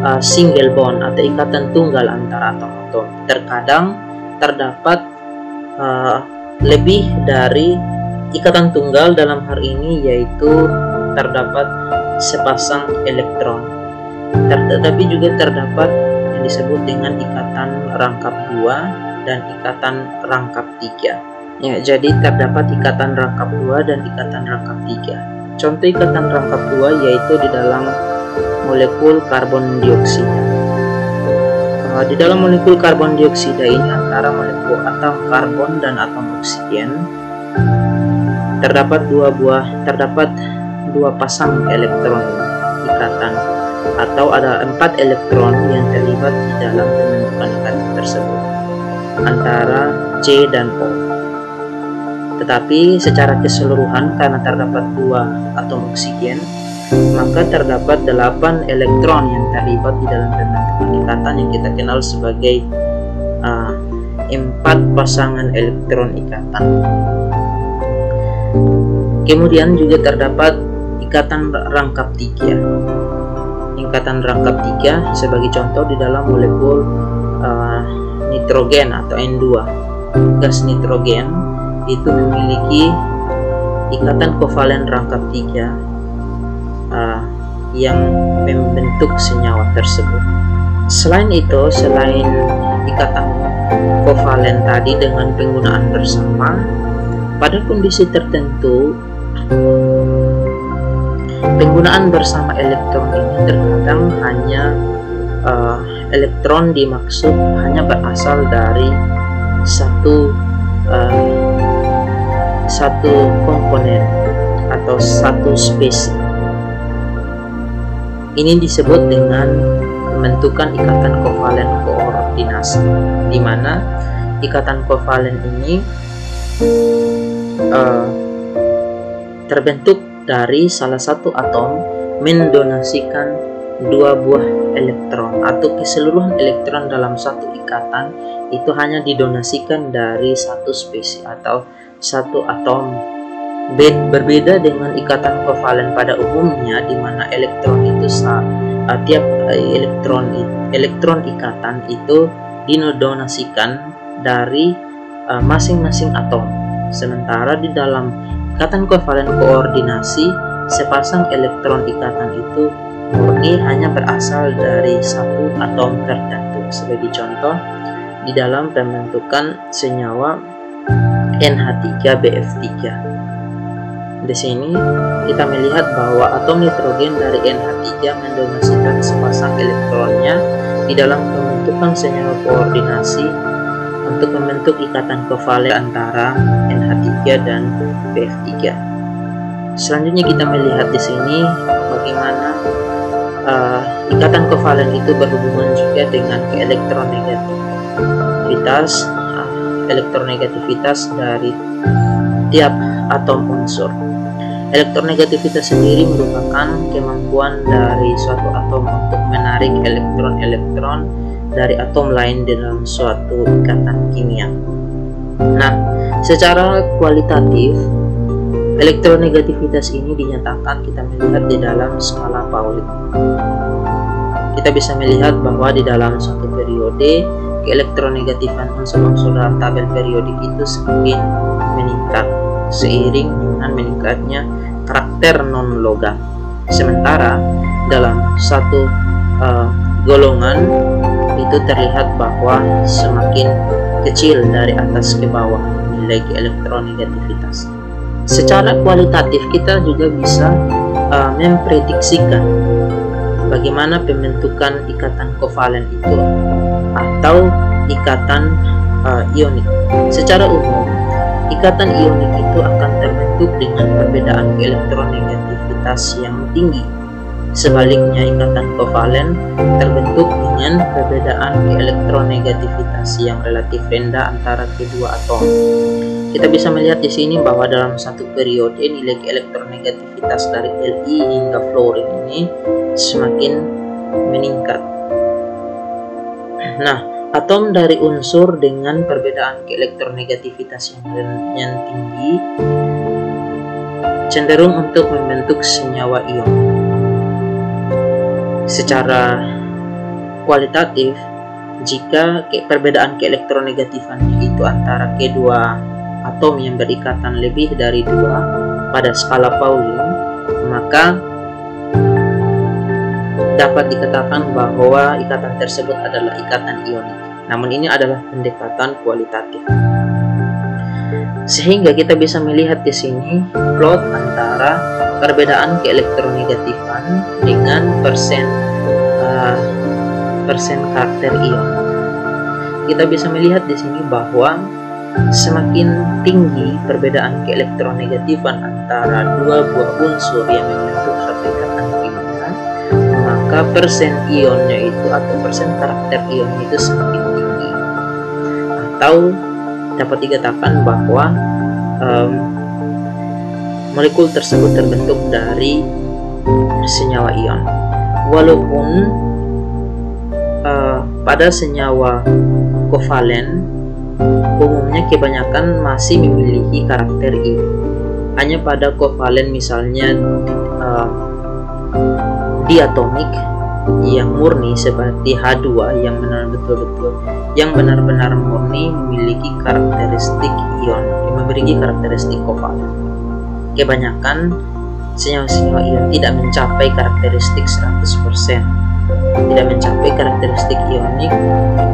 uh, single bond atau ikatan tunggal antara atom-atom. Terkadang terdapat uh, lebih dari ikatan tunggal dalam hal ini yaitu terdapat sepasang elektron. Tetapi juga terdapat yang disebut dengan ikatan rangkap dua dan ikatan rangkap tiga. Ya, jadi terdapat ikatan rangkap dua dan ikatan rangkap tiga. Contoh ikatan rangkap dua yaitu di dalam molekul karbon dioksida. Uh, di dalam molekul karbon dioksida ini antara molekul atom karbon dan atom oksigen terdapat dua buah terdapat dua pasang elektron ikatan atau ada empat elektron yang terlibat di dalam pembentukan ikatan tersebut antara C dan O. Tetapi secara keseluruhan karena terdapat dua atom oksigen maka terdapat 8 elektron yang terlibat di dalam pembentukan ikatan yang kita kenal sebagai uh, empat pasangan elektron ikatan. Kemudian juga terdapat ikatan rangkap tiga. Ikatan rangkap tiga sebagai contoh di dalam molekul uh, nitrogen atau N2. Gas nitrogen itu memiliki ikatan kovalen rangkap tiga uh, yang membentuk senyawa tersebut. Selain itu, selain ikatan kovalen tadi dengan penggunaan bersama, pada kondisi tertentu penggunaan bersama elektron ini terkadang hanya uh, elektron dimaksud hanya berasal dari satu uh, satu komponen atau satu spesies ini disebut dengan pembentukan ikatan kovalen koordinasi, di mana ikatan kovalen ini uh, terbentuk dari salah satu atom mendonasikan dua buah elektron atau keseluruhan elektron dalam satu ikatan itu hanya didonasikan dari satu spesies atau satu atom berbeda dengan ikatan kovalen pada umumnya di mana elektron itu uh, tiap uh, elektron elektron ikatan itu dinodonasikan dari uh, masing-masing uh, atom. Sementara di dalam ikatan kovalen koordinasi, sepasang elektron ikatan itu murni hanya berasal dari satu atom tertentu. Sebagai contoh, di dalam pembentukan senyawa NH3BF3. Di sini kita melihat bahwa atom nitrogen dari NH3 mendonasikan sepasang elektronnya di dalam pembentukan senyawa koordinasi untuk membentuk ikatan kovalen antara NH3 dan BF3. Selanjutnya kita melihat di sini bagaimana uh, ikatan kovalen itu berhubungan juga dengan keelektronegativitas uh, elektronegativitas dari tiap atom unsur. Elektronegativitas sendiri merupakan kemampuan dari suatu atom untuk menarik elektron-elektron dari atom lain dalam suatu ikatan kimia. Nah, secara kualitatif, elektronegativitas ini dinyatakan kita melihat di dalam skala Pauling. Kita bisa melihat bahwa di dalam suatu periode, keelektronegatifan unsur-unsur dalam tabel periodik itu semakin meningkat seiring dengan meningkatnya karakter non-logam. Sementara dalam satu uh, golongan itu terlihat bahwa semakin kecil dari atas ke bawah nilai elektronegativitas. Secara kualitatif kita juga bisa uh, memprediksikan bagaimana pembentukan ikatan kovalen itu atau ikatan uh, ionik. Secara umum, ikatan ionik itu akan terbentuk dengan perbedaan elektronegativitas yang tinggi Sebaliknya ikatan kovalen terbentuk dengan perbedaan elektronegativitas yang relatif rendah antara kedua atom. Kita bisa melihat di sini bahwa dalam satu periode nilai elektronegativitas dari Li hingga fluorine ini semakin meningkat. Nah, atom dari unsur dengan perbedaan elektronegativitas yang, yang tinggi cenderung untuk membentuk senyawa ion secara kualitatif jika perbedaan keelektronegatifannya itu antara kedua atom yang berikatan lebih dari dua pada skala Pauling maka dapat dikatakan bahwa ikatan tersebut adalah ikatan ionik. Namun ini adalah pendekatan kualitatif. Sehingga kita bisa melihat di sini plot antara perbedaan keelektronegatifan dengan persen uh, persen karakter ion. Kita bisa melihat di sini bahwa semakin tinggi perbedaan keelektronegatifan antara dua buah unsur yang membentuk satu ikatan kimia, maka persen ionnya itu atau persen karakter ion itu semakin tinggi. Atau dapat dikatakan bahwa um, molekul tersebut terbentuk dari senyawa ion. Walaupun uh, pada senyawa kovalen umumnya kebanyakan masih memiliki karakter I. Hanya pada kovalen misalnya uh, diatomik yang murni seperti H2 yang benar betul-betul yang benar-benar murni memiliki karakteristik ion, memiliki karakteristik kovalen kebanyakan senyawa-senyawa ion tidak mencapai karakteristik 100% tidak mencapai karakteristik ionik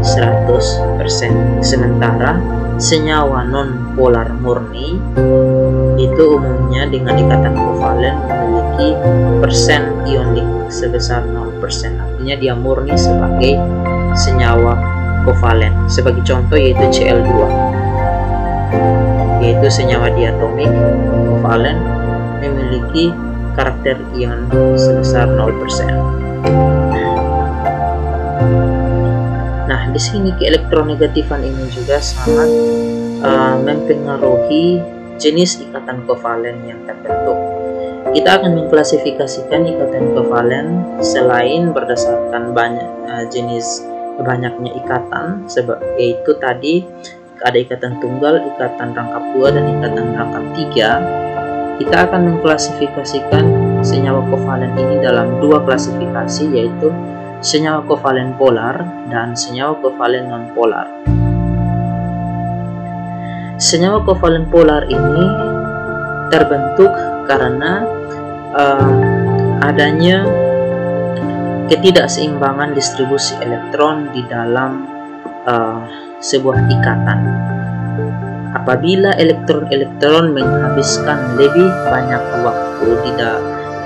100% sementara senyawa non polar murni itu umumnya dengan ikatan kovalen memiliki persen ionik sebesar 0% artinya dia murni sebagai senyawa kovalen sebagai contoh yaitu Cl2 yaitu senyawa diatomik kovalen memiliki karakter ion sebesar 0%. Nah, di sini keelektronegatifan ini juga sangat uh, mempengaruhi jenis ikatan kovalen yang terbentuk. Kita akan mengklasifikasikan ikatan kovalen selain berdasarkan banyak uh, jenis banyaknya ikatan, sebab yaitu tadi ada ikatan tunggal, ikatan rangkap dua, dan ikatan rangkap tiga, kita akan mengklasifikasikan senyawa kovalen ini dalam dua klasifikasi yaitu senyawa kovalen polar dan senyawa kovalen non-polar. senyawa kovalen polar ini terbentuk karena uh, adanya ketidakseimbangan distribusi elektron di dalam uh, sebuah ikatan. Apabila elektron-elektron menghabiskan lebih banyak waktu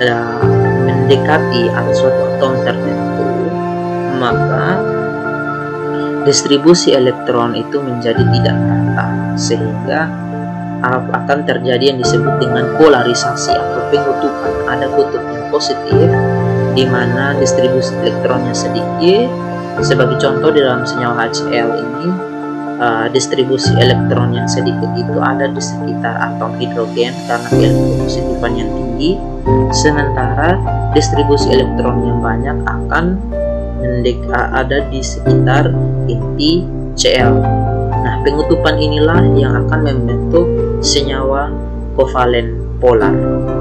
dalam mendekati suatu atom tertentu, maka distribusi elektron itu menjadi tidak rata sehingga akan terjadi yang disebut dengan polarisasi atau pengutupan ada kutub yang positif di mana distribusi elektronnya sedikit. Sebagai contoh di dalam senyawa HCl ini uh, distribusi elektron yang sedikit itu ada di sekitar atom hidrogen karena elektropositifan yang tinggi sementara distribusi elektron yang banyak akan ada di sekitar inti Cl. Nah, pengutupan inilah yang akan membentuk senyawa kovalen polar.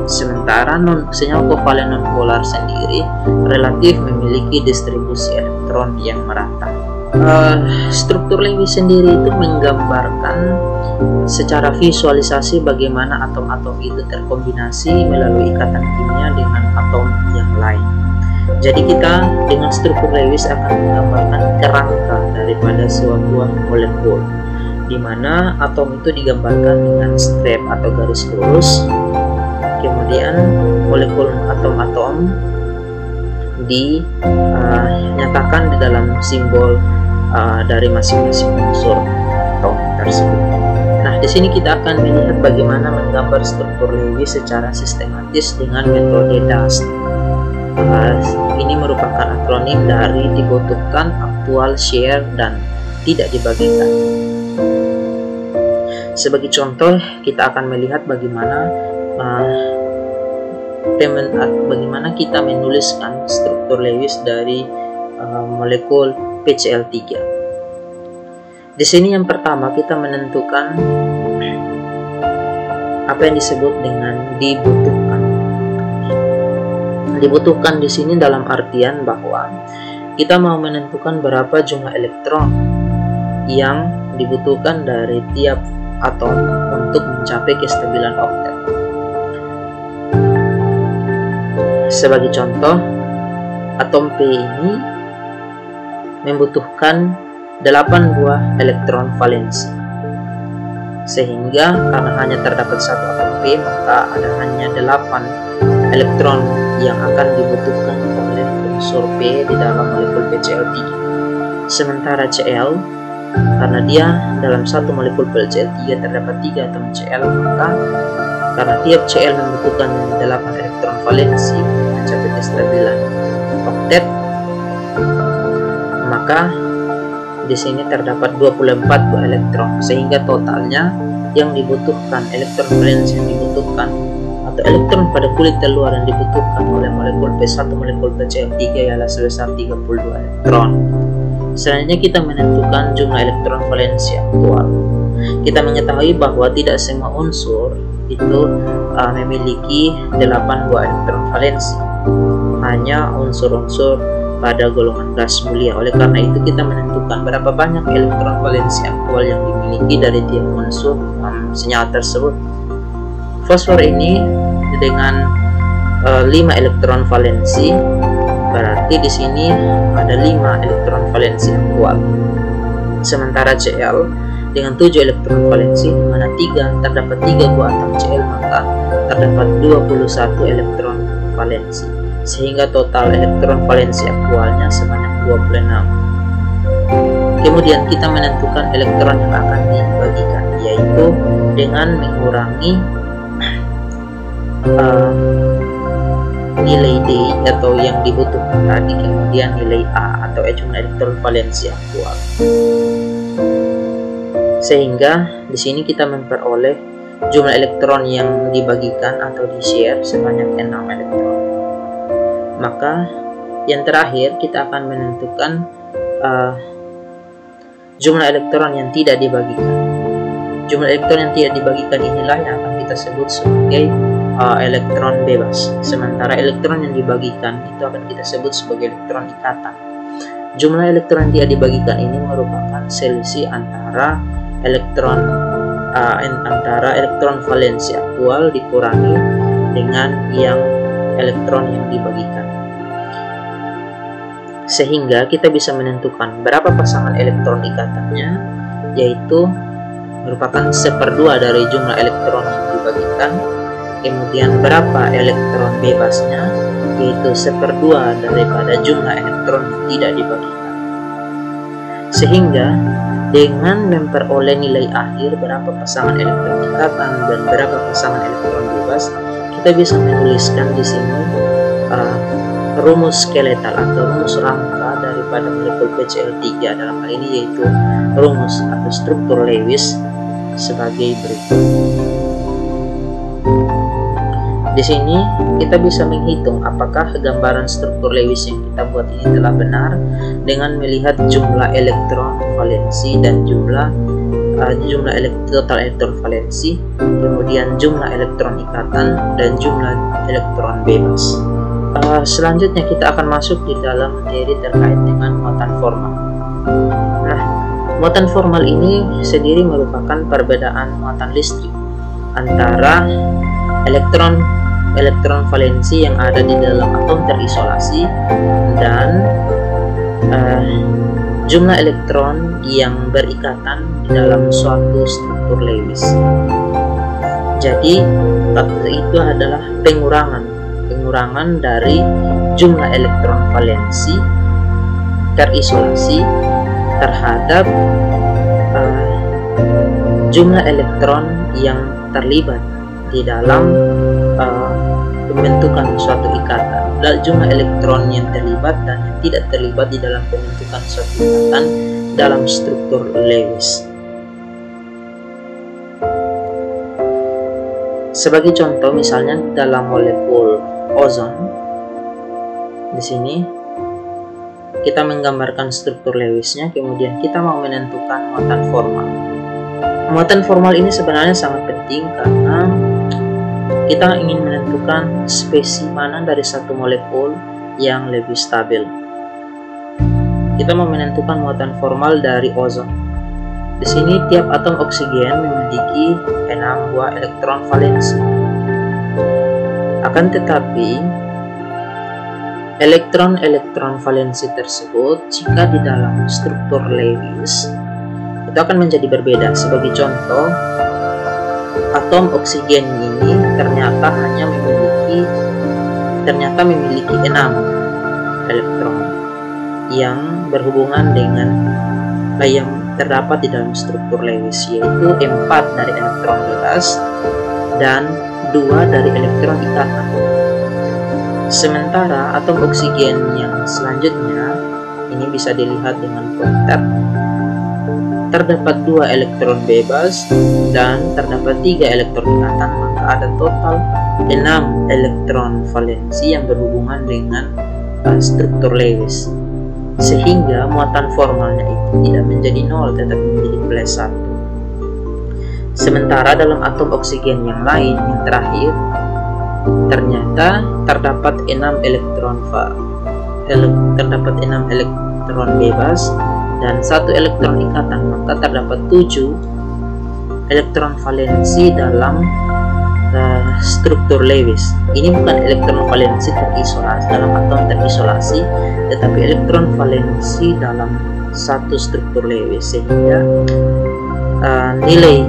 Sementara non senyawa kovalen non polar sendiri relatif memiliki distribusi elektron yang merata. Uh, struktur linguis sendiri itu menggambarkan secara visualisasi bagaimana atom-atom itu terkombinasi melalui ikatan kimia dengan atom yang lain. Jadi kita dengan struktur Lewis akan menggambarkan kerangka daripada sebuah molekul di mana atom itu digambarkan dengan strap atau garis lurus kemudian molekul atom-atom dinyatakan uh, di dalam simbol uh, dari masing-masing unsur atom tersebut. Nah, di sini kita akan melihat bagaimana menggambar struktur Lewis secara sistematis dengan metode DAST ini merupakan akronim dari dibutuhkan, aktual, share, dan tidak dibagikan. Sebagai contoh, kita akan melihat bagaimana uh, uh, bagaimana kita menuliskan struktur Lewis dari uh, molekul PCl3. Di sini yang pertama kita menentukan apa yang disebut dengan dibutuhkan dibutuhkan di sini dalam artian bahwa kita mau menentukan berapa jumlah elektron yang dibutuhkan dari tiap atom untuk mencapai kestabilan oktet. Sebagai contoh, atom P ini membutuhkan 8 buah elektron valensi. Sehingga karena hanya terdapat satu atom P, maka ada hanya 8 elektron yang akan dibutuhkan oleh unsur P di dalam molekul PCl3. Sementara Cl, karena dia dalam satu molekul PCl3 terdapat tiga atom Cl, maka karena tiap Cl membutuhkan 8 elektron valensi mencapai kestabilan oktet, maka di sini terdapat 24 buah elektron sehingga totalnya yang dibutuhkan elektron valensi yang dibutuhkan atau elektron pada kulit terluar yang dibutuhkan oleh molekul P1 molekul PCl3 ialah sebesar 32 elektron. Selanjutnya kita menentukan jumlah elektron valensi aktual. Kita mengetahui bahwa tidak semua unsur itu uh, memiliki 8 buah elektron valensi. Hanya unsur-unsur pada golongan gas mulia. Oleh karena itu kita menentukan berapa banyak elektron valensi aktual yang dimiliki dari tiap unsur um, senyawa tersebut. Fosfor ini dengan uh, e, 5 elektron valensi berarti di sini ada 5 elektron valensi aktual. Sementara Cl dengan 7 elektron valensi di mana 3 terdapat 3 buah atom Cl maka terdapat 21 elektron valensi sehingga total elektron valensi aktualnya sebanyak 26. Kemudian kita menentukan elektron yang akan dibagikan yaitu dengan mengurangi uh, nilai D atau yang dibutuhkan tadi kemudian nilai A atau jumlah elektron valensi aktual sehingga di sini kita memperoleh jumlah elektron yang dibagikan atau di share sebanyak 6 elektron maka yang terakhir kita akan menentukan uh, jumlah elektron yang tidak dibagikan jumlah elektron yang tidak dibagikan inilah yang akan kita sebut sebagai uh, elektron bebas. Sementara elektron yang dibagikan itu akan kita sebut sebagai elektron ikatan. Jumlah elektron yang tidak dibagikan ini merupakan selisih antara elektron uh, antara elektron valensi aktual dikurangi dengan yang elektron yang dibagikan. Sehingga kita bisa menentukan berapa pasangan elektron ikatannya, yaitu merupakan seperdua dari jumlah elektron yang dibagikan, kemudian berapa elektron bebasnya, yaitu seperdua daripada jumlah elektron yang tidak dibagikan. Sehingga dengan memperoleh nilai akhir berapa pasangan elektron ikatan dan berapa pasangan elektron bebas, kita bisa menuliskan di sini uh, rumus skeletal atau rumus rangka daripada molekul PCl3 dalam hal ini yaitu rumus atau struktur Lewis sebagai berikut. Di sini kita bisa menghitung apakah gambaran struktur Lewis yang kita buat ini telah benar dengan melihat jumlah elektron valensi dan jumlah jumlah elektron, total elektron valensi, kemudian jumlah elektron ikatan dan jumlah elektron bebas. Uh, selanjutnya kita akan masuk di dalam materi terkait dengan muatan formal. Nah, muatan formal ini sendiri merupakan perbedaan muatan listrik antara elektron elektron valensi yang ada di dalam atom terisolasi dan uh, jumlah elektron yang berikatan dalam suatu struktur Lewis. Jadi itu adalah pengurangan pengurangan dari jumlah elektron valensi terisolasi terhadap uh, jumlah elektron yang terlibat di dalam uh, pembentukan suatu ikatan dan jumlah elektron yang terlibat dan yang tidak terlibat di dalam pembentukan suatu ikatan dalam struktur Lewis. Sebagai contoh misalnya dalam molekul ozon di sini kita menggambarkan struktur Lewisnya kemudian kita mau menentukan muatan formal. Muatan formal ini sebenarnya sangat penting karena kita ingin menentukan mana dari satu molekul yang lebih stabil. Kita mau menentukan muatan formal dari ozon. Di sini tiap atom oksigen memiliki 6 buah elektron valensi. Akan tetapi, elektron-elektron valensi tersebut jika di dalam struktur Lewis itu akan menjadi berbeda. Sebagai contoh, atom oksigen ini ternyata hanya memiliki ternyata memiliki enam elektron yang berhubungan dengan yang terdapat di dalam struktur Lewis yaitu 4 dari elektron bebas dan dua dari elektron ikatan. Sementara atom oksigen yang selanjutnya ini bisa dilihat dengan pointer terdapat dua elektron bebas dan terdapat tiga elektron ikatan maka ada total enam elektron valensi yang berhubungan dengan uh, struktur Lewis sehingga muatan formalnya itu tidak menjadi nol tetapi menjadi plus satu. Sementara dalam atom oksigen yang lain yang terakhir ternyata terdapat enam elektron terdapat enam elektron bebas dan satu elektron ikatan maka terdapat tujuh elektron valensi dalam uh, struktur Lewis. Ini bukan elektron valensi terisolasi dalam atom terisolasi tetapi elektron valensi dalam satu struktur Lewis sehingga uh, nilai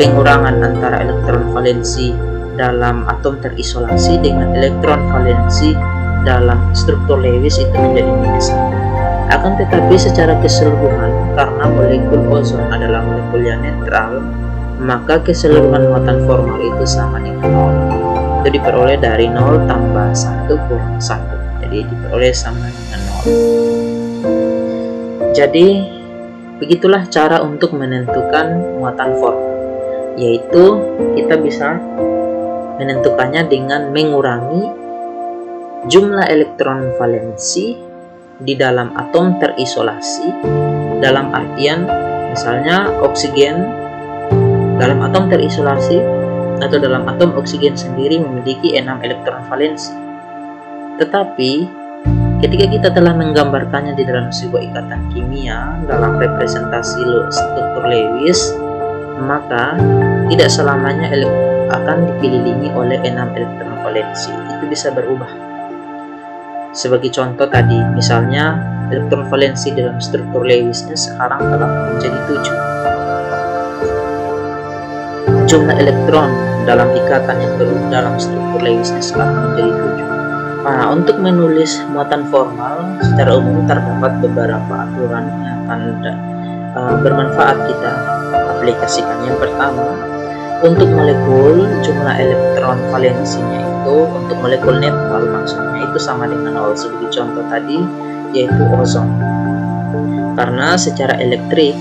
pengurangan antara elektron valensi dalam atom terisolasi dengan elektron valensi dalam struktur Lewis itu menjadi minus. Akan tetapi secara keseluruhan, karena molekul ozon adalah molekul yang netral, maka keseluruhan muatan formal itu sama dengan 0. Itu diperoleh dari 0 tambah 1 kurang 1. Jadi diperoleh sama dengan 0. Jadi begitulah cara untuk menentukan muatan formal. Yaitu kita bisa menentukannya dengan mengurangi jumlah elektron valensi di dalam atom terisolasi dalam artian misalnya oksigen dalam atom terisolasi atau dalam atom oksigen sendiri memiliki 6 elektron valensi tetapi ketika kita telah menggambarkannya di dalam sebuah ikatan kimia dalam representasi struktur Lewis maka tidak selamanya akan dikelilingi oleh enam elektron valensi. Itu bisa berubah. Sebagai contoh tadi, misalnya elektron valensi dalam struktur Lewisnya sekarang telah menjadi 7. Jumlah elektron dalam ikatan yang baru dalam struktur Lewisnya sekarang menjadi 7. Nah, untuk menulis muatan formal, secara umum terdapat beberapa aturan yang akan uh, bermanfaat kita aplikasikan. Yang pertama, untuk molekul jumlah elektron valensinya itu untuk molekul netral maksudnya itu sama dengan nol sebagai contoh tadi yaitu ozon. Karena secara elektrik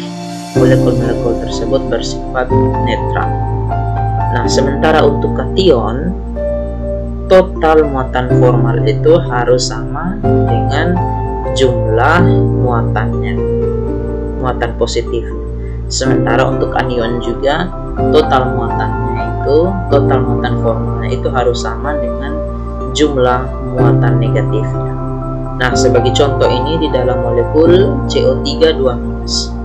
molekul-molekul tersebut bersifat netral. Nah, sementara untuk kation total muatan formal itu harus sama dengan jumlah muatannya muatan positif. Sementara untuk anion juga total muatannya itu total muatan formalnya itu harus sama dengan jumlah muatan negatifnya. Nah sebagai contoh ini di dalam molekul CO3 2-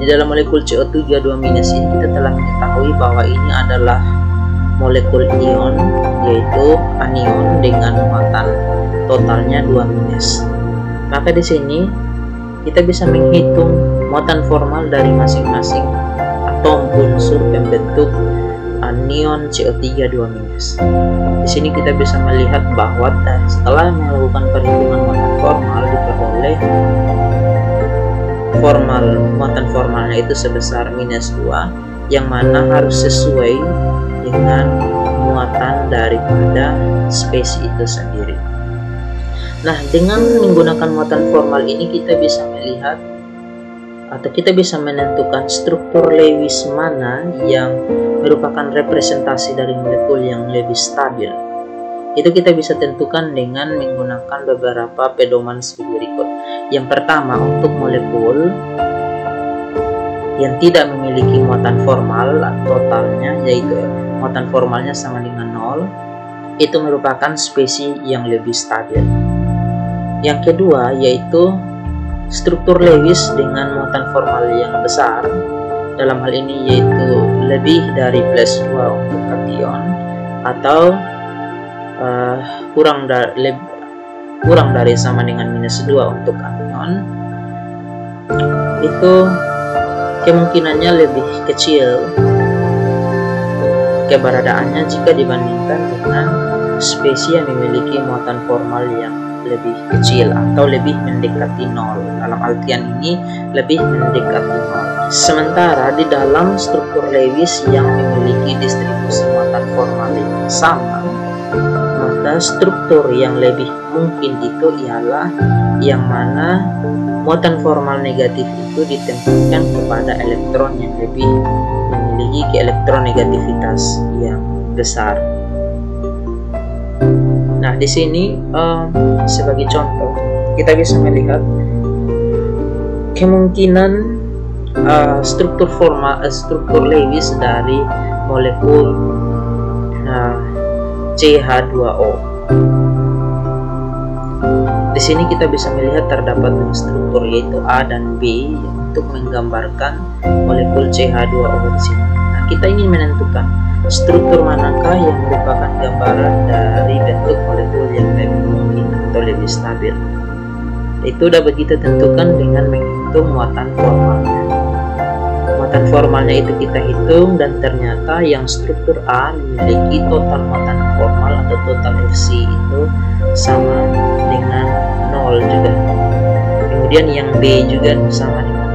di dalam molekul CO3 2- ini kita telah mengetahui bahwa ini adalah molekul ion yaitu anion dengan muatan totalnya 2- maka di sini kita bisa menghitung muatan formal dari masing-masing atom unsur pembentuk anion CO3 2-. Di sini kita bisa melihat bahwa setelah melakukan perhitungan muatan formal diperoleh formal muatan formalnya itu sebesar minus 2 yang mana harus sesuai dengan muatan daripada spesies itu sendiri. Nah, dengan menggunakan muatan formal ini kita bisa melihat atau kita bisa menentukan struktur Lewis mana yang merupakan representasi dari molekul yang lebih stabil. Itu kita bisa tentukan dengan menggunakan beberapa pedoman sebagai berikut. Yang pertama, untuk molekul yang tidak memiliki muatan formal totalnya yaitu muatan formalnya sama dengan nol itu merupakan spesies yang lebih stabil. Yang kedua yaitu struktur Lewis dengan muatan formal yang besar. Dalam hal ini yaitu lebih dari plus 2 untuk kation atau uh, kurang dari kurang dari sama dengan minus 2 untuk anion. Itu kemungkinannya lebih kecil keberadaannya jika dibandingkan dengan spesies yang memiliki muatan formal yang lebih kecil atau lebih mendekati nol. Dalam artian ini lebih mendekati nol. Sementara di dalam struktur Lewis yang memiliki distribusi muatan formal yang sama, struktur yang lebih mungkin itu ialah yang mana muatan formal negatif itu ditempatkan kepada elektron yang lebih memiliki keelektronegativitas yang besar. Nah, di sini uh, sebagai contoh kita bisa melihat kemungkinan uh, struktur formal uh, struktur Lewis dari molekul CH2O. Di sini kita bisa melihat terdapat dua struktur yaitu A dan B untuk menggambarkan molekul CH2O di sini. Nah, kita ingin menentukan struktur manakah yang merupakan gambaran dari bentuk molekul yang lebih mungkin atau lebih stabil. Itu dapat kita tentukan dengan menghitung muatan formalnya. Muatan formalnya itu kita hitung dan ternyata yang struktur A memiliki total muatan formal atau total FC itu sama dengan 0 juga. Kemudian yang B juga sama dengan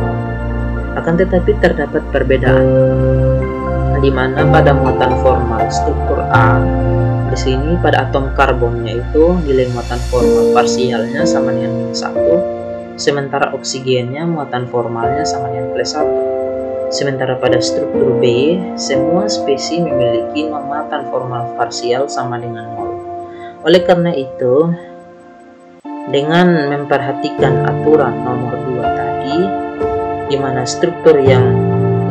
0. Akan tetapi terdapat perbedaan di mana pada muatan formal struktur A di sini pada atom karbonnya itu nilai muatan formal parsialnya sama dengan minus 1 sementara oksigennya muatan formalnya sama dengan plus 1 sementara pada struktur B semua spesies memiliki muatan formal parsial sama dengan 0 oleh karena itu dengan memperhatikan aturan nomor 2 tadi di mana struktur yang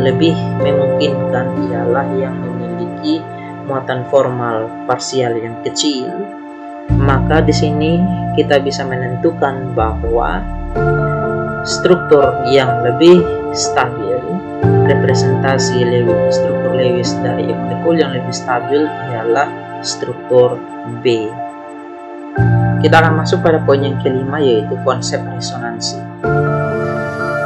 lebih memungkinkan ialah yang memiliki muatan formal parsial yang kecil, maka di sini kita bisa menentukan bahwa struktur yang lebih stabil representasi Lewis, struktur Lewis dari molekul yang lebih stabil ialah struktur B. Kita akan masuk pada poin yang kelima yaitu konsep resonansi.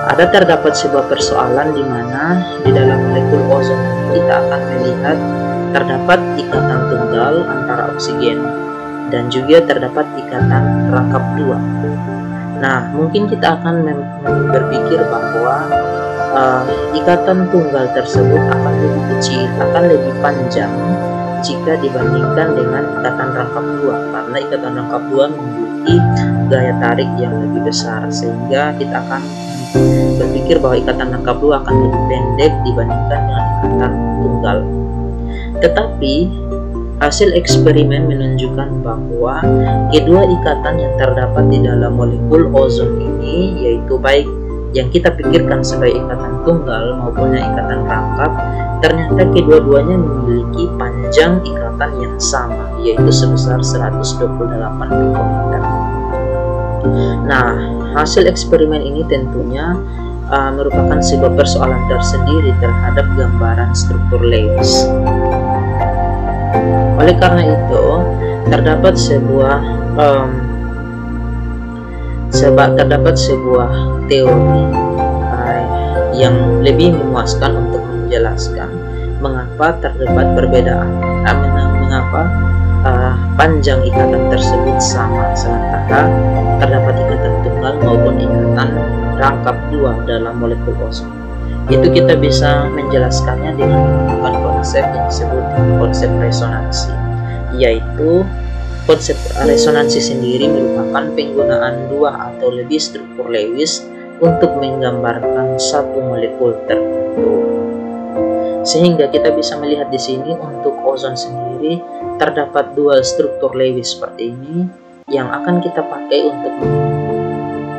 Ada terdapat sebuah persoalan di mana di dalam molekul ozon kita akan melihat terdapat ikatan tunggal antara oksigen dan juga terdapat ikatan rangkap dua. Nah, mungkin kita akan berpikir bahwa uh, ikatan tunggal tersebut akan lebih kecil, akan lebih panjang jika dibandingkan dengan ikatan rangkap dua, karena ikatan rangkap dua memiliki gaya tarik yang lebih besar, sehingga kita akan berpikir bahwa ikatan rangkap dua akan lebih pendek dibandingkan dengan ikatan tunggal. Tetapi hasil eksperimen menunjukkan bahwa kedua ikatan yang terdapat di dalam molekul ozon ini yaitu baik yang kita pikirkan sebagai ikatan tunggal maupun yang ikatan rangkap ternyata kedua-duanya memiliki panjang ikatan yang sama yaitu sebesar 128 pikometer. Nah, hasil eksperimen ini tentunya uh, merupakan sebuah persoalan tersendiri terhadap gambaran struktur Lewis. Oleh karena itu, terdapat sebuah um, sebab terdapat sebuah teori uh, yang lebih memuaskan untuk menjelaskan mengapa terdapat perbedaan, uh, mengapa uh, panjang ikatan tersebut sama sementara terdapat ikatan tunggal maupun ikatan rangkap dua dalam molekul ozon. Itu kita bisa menjelaskannya dengan menggunakan konsep yang disebut konsep resonansi, yaitu konsep resonansi sendiri merupakan penggunaan dua atau lebih struktur Lewis untuk menggambarkan satu molekul tertentu. Sehingga kita bisa melihat di sini untuk ozon sendiri terdapat dua struktur Lewis seperti ini yang akan kita pakai untuk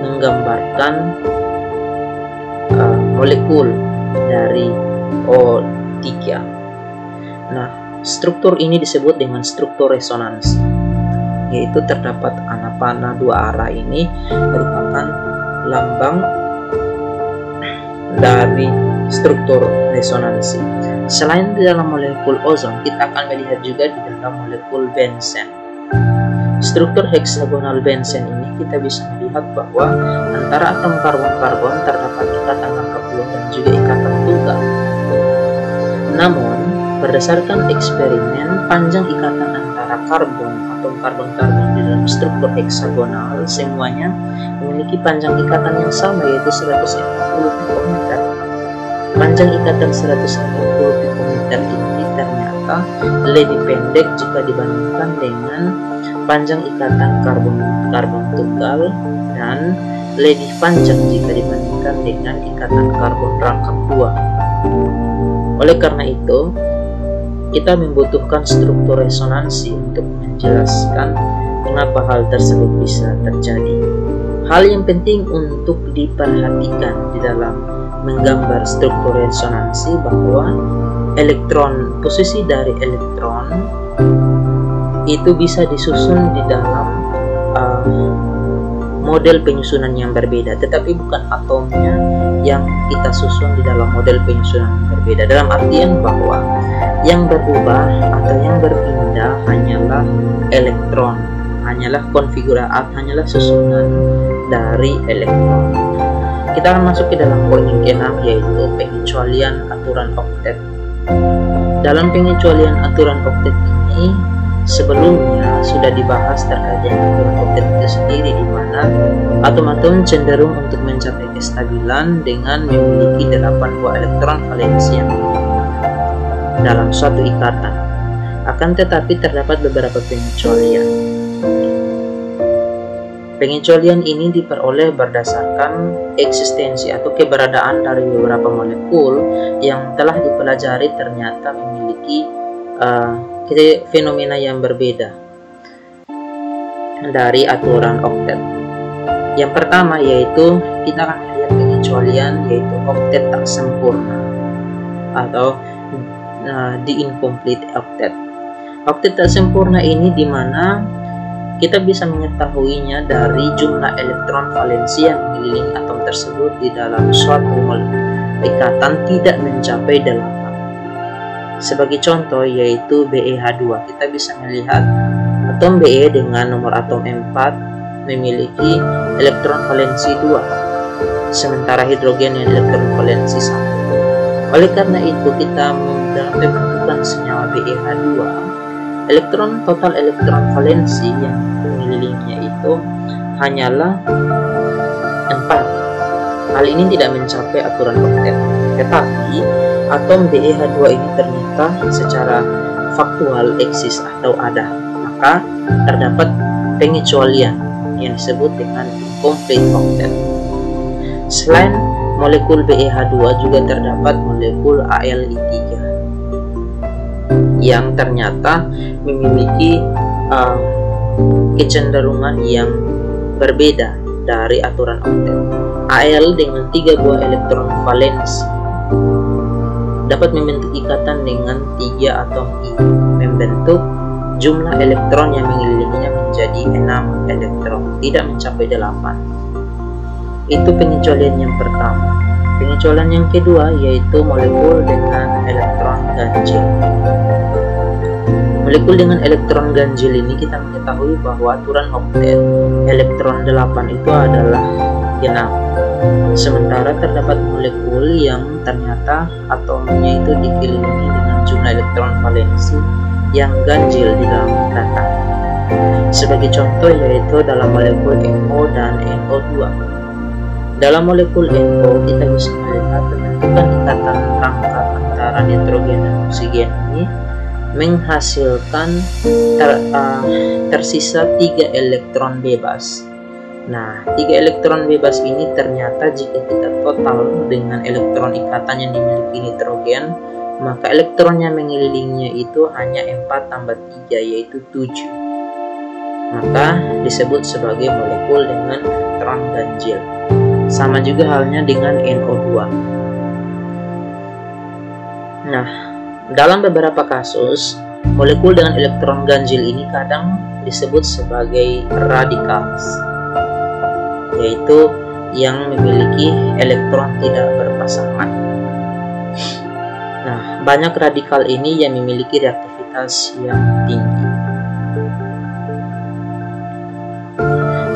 menggambarkan uh, molekul dari O3. Nah, struktur ini disebut dengan struktur resonansi, yaitu terdapat anak panah dua arah ini merupakan lambang dari struktur resonansi. Selain di dalam molekul ozon, kita akan melihat juga di dalam molekul benzen. Struktur heksagonal benzen ini kita bisa melihat bahwa antara atom karbon-karbon terdapat ikatan rangkap dua dan juga ikatan tunggal. Namun, berdasarkan eksperimen, panjang ikatan antara karbon atom karbon-karbon di dalam struktur heksagonal semuanya memiliki panjang ikatan yang sama yaitu 140 pikometer. Panjang ikatan 140 pikometer ini ternyata lebih pendek jika dibandingkan dengan panjang ikatan karbon-karbon tunggal dan lebih panjang jika dibandingkan dengan ikatan karbon rangkap dua. Oleh karena itu, kita membutuhkan struktur resonansi untuk menjelaskan mengapa hal tersebut bisa terjadi. Hal yang penting untuk diperhatikan di dalam menggambar struktur resonansi bahwa elektron, posisi dari elektron itu bisa disusun di dalam uh, model penyusunan yang berbeda tetapi bukan atomnya yang kita susun di dalam model penyusunan yang berbeda dalam artian bahwa yang berubah atau yang berpindah hanyalah elektron hanyalah konfigurasi hanyalah susunan dari elektron kita akan masuk ke dalam poin yang keenam yaitu pengecualian aturan oktet dalam pengecualian aturan oktet ini Sebelumnya sudah dibahas terkait dengan aturan oktet itu sendiri di mana atom-atom cenderung untuk mencapai kestabilan dengan memiliki 8 buah elektron valensi yang dalam suatu ikatan. Akan tetapi terdapat beberapa pengecualian. Pengecualian ini diperoleh berdasarkan eksistensi atau keberadaan dari beberapa molekul yang telah dipelajari ternyata memiliki uh, fenomena yang berbeda dari aturan oktet. Yang pertama yaitu kita akan melihat pengecualian yaitu oktet tak sempurna atau uh, the incomplete octet. Oktet tak sempurna ini di mana kita bisa mengetahuinya dari jumlah elektron valensi yang mengelilingi atom tersebut di dalam suatu ikatan tidak mencapai 8. Sebagai contoh yaitu BeH2, kita bisa melihat atom Be dengan nomor atom 4 memiliki elektron valensi 2, sementara hidrogen yang elektron valensi 1. Oleh karena itu kita dalam pembentukan senyawa BeH2, elektron total elektron valensi yang mengelilinginya itu hanyalah 4. Hal ini tidak mencapai aturan oktet, tetapi atom BeH2 ini ternyata secara faktual eksis atau ada maka terdapat pengecualian yang disebut dengan incomplete octet selain molekul BeH2 juga terdapat molekul AlI3 yang ternyata memiliki uh, kecenderungan yang berbeda dari aturan oktet Al dengan tiga buah elektron valensi dapat membentuk ikatan dengan tiga atom I, membentuk jumlah elektron yang mengelilinginya menjadi 6 elektron, tidak mencapai 8. Itu pengecualian yang pertama. Pengecualian yang kedua yaitu molekul dengan elektron ganjil. Molekul dengan elektron ganjil ini kita mengetahui bahwa aturan oktet elektron 8 itu adalah genap Sementara terdapat molekul yang ternyata atomnya itu dikelilingi dengan jumlah elektron valensi yang ganjil di dalam ikatan. Sebagai contoh yaitu dalam molekul NO dan NO2. Dalam molekul NO kita bisa melihat pembentukan ikatan rangkap antara nitrogen dan oksigen ini menghasilkan ter, uh, tersisa tiga elektron bebas Nah, tiga elektron bebas ini ternyata jika kita total dengan elektron ikatan yang dimiliki nitrogen, maka elektronnya mengelilinginya itu hanya 4 tambah 3 yaitu 7. Maka disebut sebagai molekul dengan elektron ganjil. Sama juga halnya dengan NO2. Nah, dalam beberapa kasus, molekul dengan elektron ganjil ini kadang disebut sebagai radikals yaitu yang memiliki elektron tidak berpasangan. Nah, banyak radikal ini yang memiliki reaktivitas yang tinggi.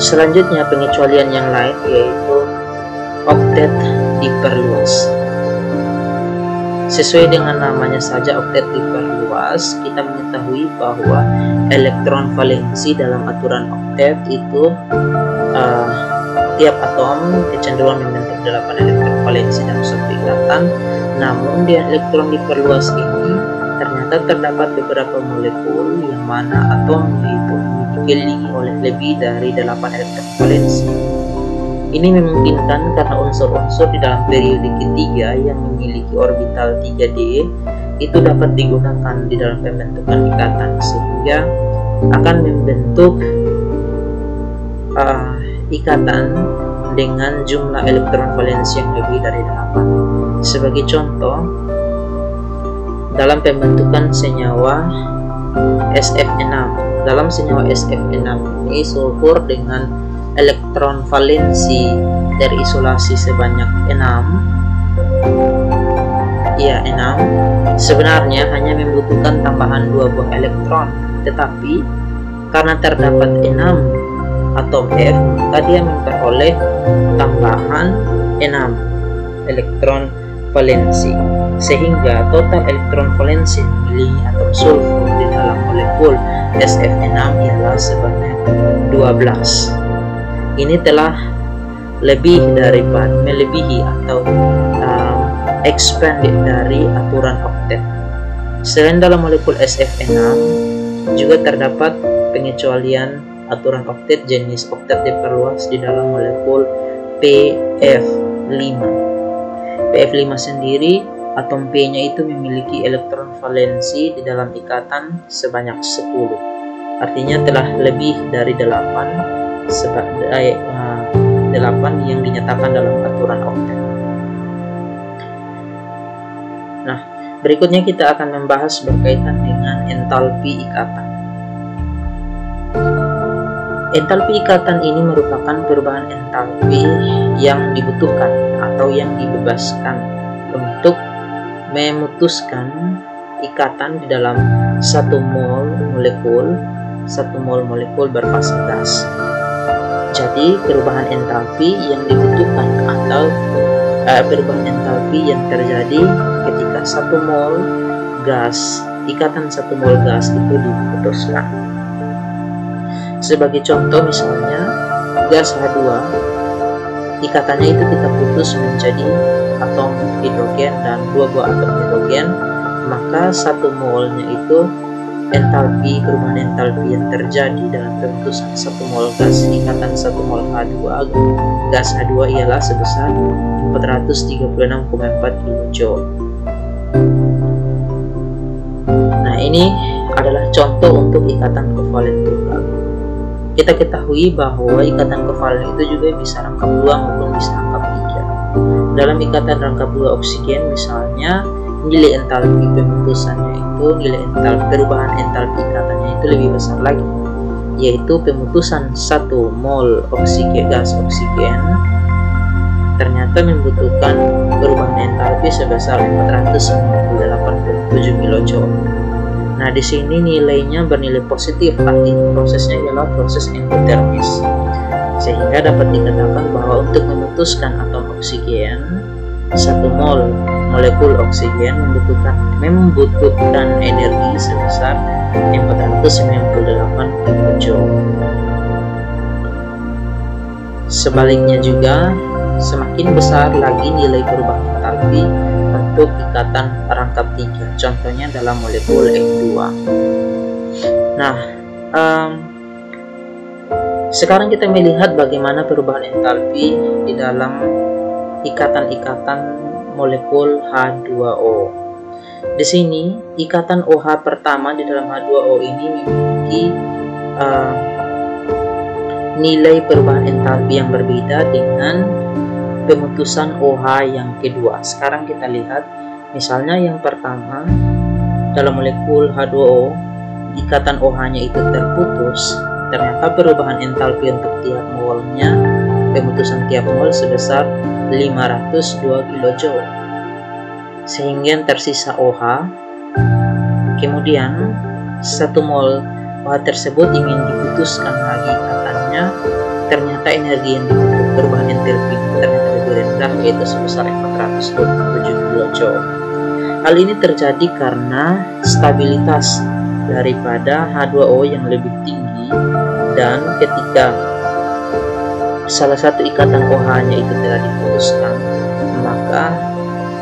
Selanjutnya pengecualian yang lain yaitu oktet diperluas. Sesuai dengan namanya saja oktet diperluas, kita mengetahui bahwa elektron valensi dalam aturan oktet itu uh, tiap atom kecenderungan membentuk delapan elektron valensi dalam satu ikatan, namun di elektron diperluas ini ternyata terdapat beberapa molekul yang mana atomnya itu dikelilingi oleh lebih dari delapan elektron valensi. Ini memungkinkan karena unsur-unsur di dalam periode ketiga yang memiliki orbital 3D itu dapat digunakan di dalam pembentukan ikatan sehingga akan membentuk uh, ikatan dengan jumlah elektron valensi yang lebih dari 8. Sebagai contoh, dalam pembentukan senyawa SF6. Dalam senyawa SF6 ini sulfur dengan elektron valensi dari isolasi sebanyak 6 ya 6 sebenarnya hanya membutuhkan tambahan dua buah elektron tetapi karena terdapat 6 atom F maka dia memperoleh tambahan 6 elektron valensi sehingga total elektron valensi mengelilingi atom sulfur di dalam molekul SF6 ialah sebanyak 12 ini telah lebih daripada melebihi atau um, expanded dari aturan oktet selain dalam molekul SF6 juga terdapat pengecualian aturan oktet jenis oktet diperluas di dalam molekul PF5. PF5 sendiri atom P-nya itu memiliki elektron valensi di dalam ikatan sebanyak 10. Artinya telah lebih dari 8 sebagai uh, 8 yang dinyatakan dalam aturan oktet. Nah, berikutnya kita akan membahas berkaitan dengan entalpi ikatan. Entalpi ikatan ini merupakan perubahan entalpi yang dibutuhkan atau yang dibebaskan untuk memutuskan ikatan di dalam satu mol molekul satu mol molekul berfase gas. Jadi perubahan entalpi yang dibutuhkan atau uh, perubahan entalpi yang terjadi ketika satu mol gas ikatan satu mol gas itu diputuskan. Sebagai contoh misalnya gas H2 ikatannya itu kita putus menjadi atom hidrogen dan dua buah atom hidrogen maka satu molnya itu entalpi perubahan entalpi yang terjadi dalam pemutusan satu mol gas ikatan satu mol H2 gas H2 ialah sebesar 436,4 kJ nah ini adalah contoh untuk ikatan kovalen tunggal. Kita ketahui bahwa ikatan kevalen itu juga bisa rangkap dua maupun bisa rangkap tiga. Dalam ikatan rangkap dua oksigen misalnya nilai entalpi pemutusannya itu nilai entalpi perubahan entalpi ikatannya itu lebih besar lagi yaitu pemutusan satu mol oksigen gas oksigen ternyata membutuhkan perubahan entalpi sebesar 498,7 kJ Nah, di sini nilainya bernilai positif, artinya prosesnya ialah proses endotermis. Sehingga dapat dikatakan bahwa untuk memutuskan atom oksigen, satu mol molekul oksigen membutuhkan membutuhkan energi sebesar 498 kJ. Sebaliknya juga, semakin besar lagi nilai perubahan entalpi untuk ikatan rangkap tiga. Contohnya dalam molekul N2. Nah, um, sekarang kita melihat bagaimana perubahan entalpi di dalam ikatan-ikatan molekul H2O. Di sini, ikatan OH pertama di dalam H2O ini memiliki uh, nilai perubahan entalpi yang berbeda dengan pemutusan OH yang kedua. Sekarang kita lihat misalnya yang pertama dalam molekul H2O ikatan OH-nya itu terputus, ternyata perubahan entalpi untuk tiap molnya pemutusan tiap mol sebesar 502 kJ. Sehingga tersisa OH kemudian satu mol OH tersebut ingin diputuskan lagi ikatannya ternyata energi yang dibutuhkan perubahan entalpi ternyata rendah yaitu sebesar 427 kJ. Hal ini terjadi karena stabilitas daripada H2O yang lebih tinggi dan ketika salah satu ikatan OH-nya itu telah diputuskan, maka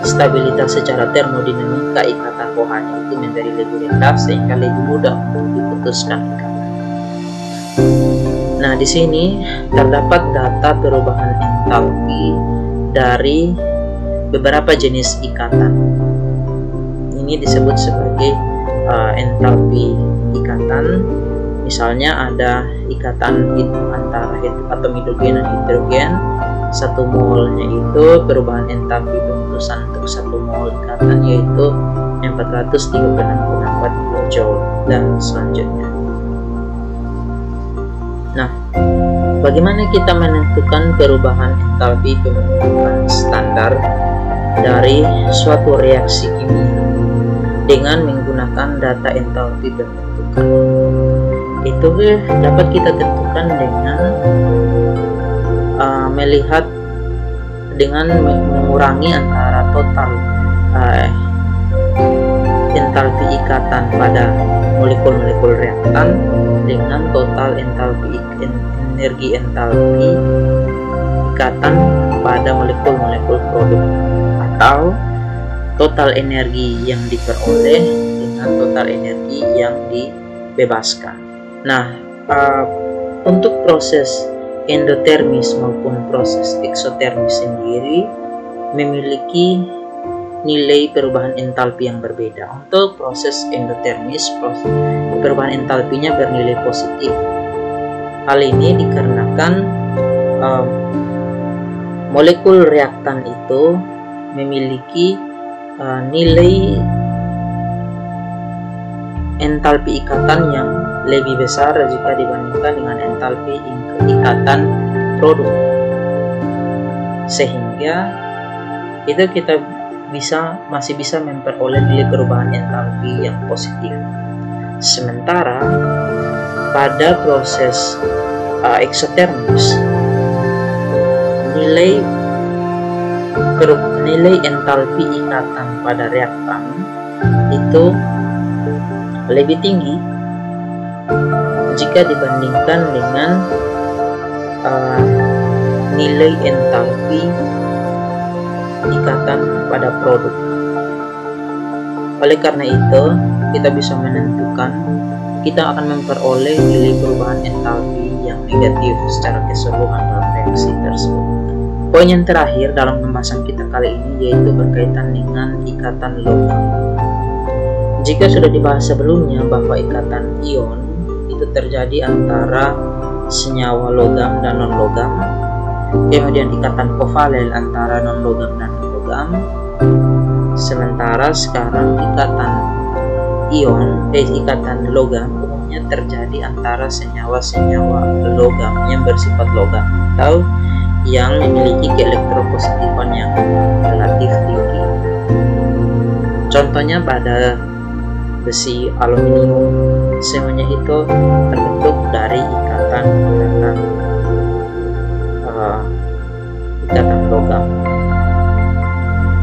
stabilitas secara termodinamika ikatan OH-nya itu menjadi lebih rendah sehingga lebih mudah untuk diputuskan. Nah, di sini terdapat data perubahan entalpi dari beberapa jenis ikatan. Ini disebut sebagai uh, entalpi ikatan. Misalnya ada ikatan antara atom hidrogen dan hidrogen. Satu molnya itu perubahan entalpi pemutusan untuk satu mol ikatan yaitu 436,4 kJ dan selanjutnya. Nah, Bagaimana kita menentukan perubahan entalpi pembentukan standar dari suatu reaksi kimia dengan menggunakan data entalpi pembentukan? Itu dapat kita tentukan dengan melihat dengan mengurangi antara total uh, entalpi ikatan pada molekul-molekul reaktan dengan total entalpi energi entalpi ikatan pada molekul-molekul produk atau total energi yang diperoleh dengan total energi yang dibebaskan. Nah, uh, untuk proses endotermis maupun proses eksotermis sendiri memiliki nilai perubahan entalpi yang berbeda. Untuk proses endotermis, proses perubahan entalpinya bernilai positif Hal ini dikarenakan um, molekul reaktan itu memiliki uh, nilai entalpi ikatan yang lebih besar jika dibandingkan dengan entalpi ikatan produk. Sehingga itu kita bisa masih bisa memperoleh nilai perubahan entalpi yang positif. Sementara pada proses uh, eksotermus nilai nilai entalpi ikatan pada reaktan itu lebih tinggi jika dibandingkan dengan uh, nilai entalpi ikatan pada produk. Oleh karena itu, kita bisa menentukan kita akan memperoleh nilai perubahan entalpi yang negatif secara keseluruhan dalam reaksi tersebut. Poin yang terakhir dalam pembahasan kita kali ini yaitu berkaitan dengan ikatan logam. Jika sudah dibahas sebelumnya bahwa ikatan ion itu terjadi antara senyawa logam dan non-logam, kemudian ikatan kovalen antara non-logam dan logam, sementara sekarang ikatan ion, eh, ikatan logam umumnya terjadi antara senyawa-senyawa logam yang bersifat logam atau yang memiliki keelektropositifan yang relatif tinggi. Contohnya pada besi aluminium, semuanya itu terbentuk dari ikatan ikatan uh, ikatan logam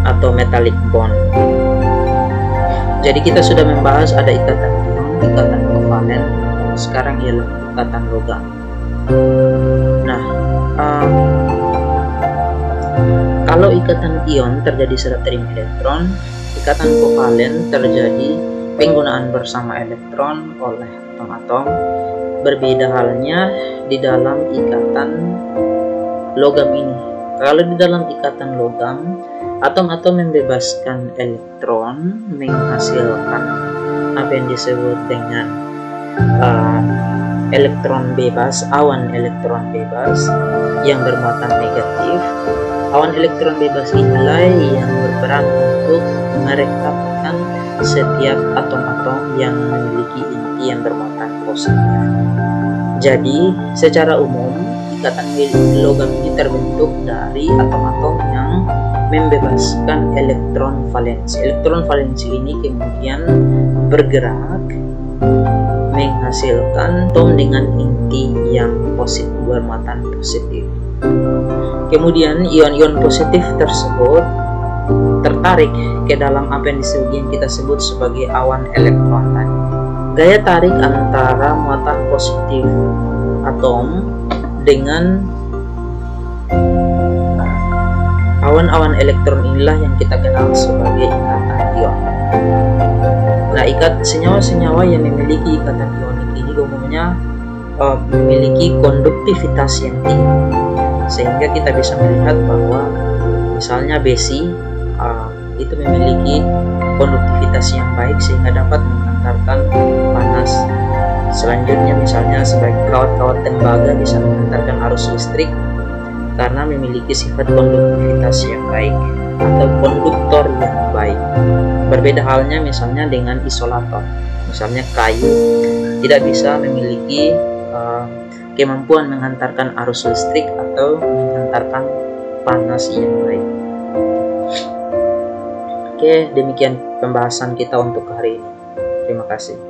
atau metallic bond. Jadi kita sudah membahas ada ikatan ion, ikatan kovalen, sekarang ialah ikatan logam. Nah, um, kalau ikatan ion terjadi serat terima elektron, ikatan kovalen terjadi penggunaan bersama elektron oleh atom-atom. Berbeda halnya di dalam ikatan logam ini. Kalau di dalam ikatan logam, atom-atom membebaskan elektron menghasilkan apa yang disebut dengan uh, elektron bebas, awan elektron bebas yang bermuatan negatif. Awan elektron bebas inilah yang berperan untuk merekatkan setiap atom-atom yang memiliki yang bermuatan positif. Jadi, secara umum, ikatan logam ini terbentuk dari atom-atom yang membebaskan elektron valensi. Elektron valensi ini kemudian bergerak menghasilkan atom dengan inti yang positif bermuatan positif. Kemudian ion-ion positif tersebut tertarik ke dalam apa yang disebut kita sebut sebagai awan elektron tadi. Gaya tarik antara muatan positif atom dengan awan-awan elektron inilah yang kita kenal sebagai ikatan ion. Nah, ikat senyawa-senyawa yang memiliki ikatan ionik ini umumnya uh, memiliki konduktivitas yang tinggi, sehingga kita bisa melihat bahwa misalnya besi uh, itu memiliki konduktivitas yang baik sehingga dapat mengantarkan panas. Selanjutnya misalnya sebagai kawat-kawat tembaga bisa mengantarkan arus listrik karena memiliki sifat konduktivitas yang baik atau konduktor yang baik. Berbeda halnya misalnya dengan isolator. Misalnya kayu tidak bisa memiliki uh, kemampuan menghantarkan arus listrik atau menghantarkan panas yang baik. Oke, demikian pembahasan kita untuk hari ini. Terima kasih.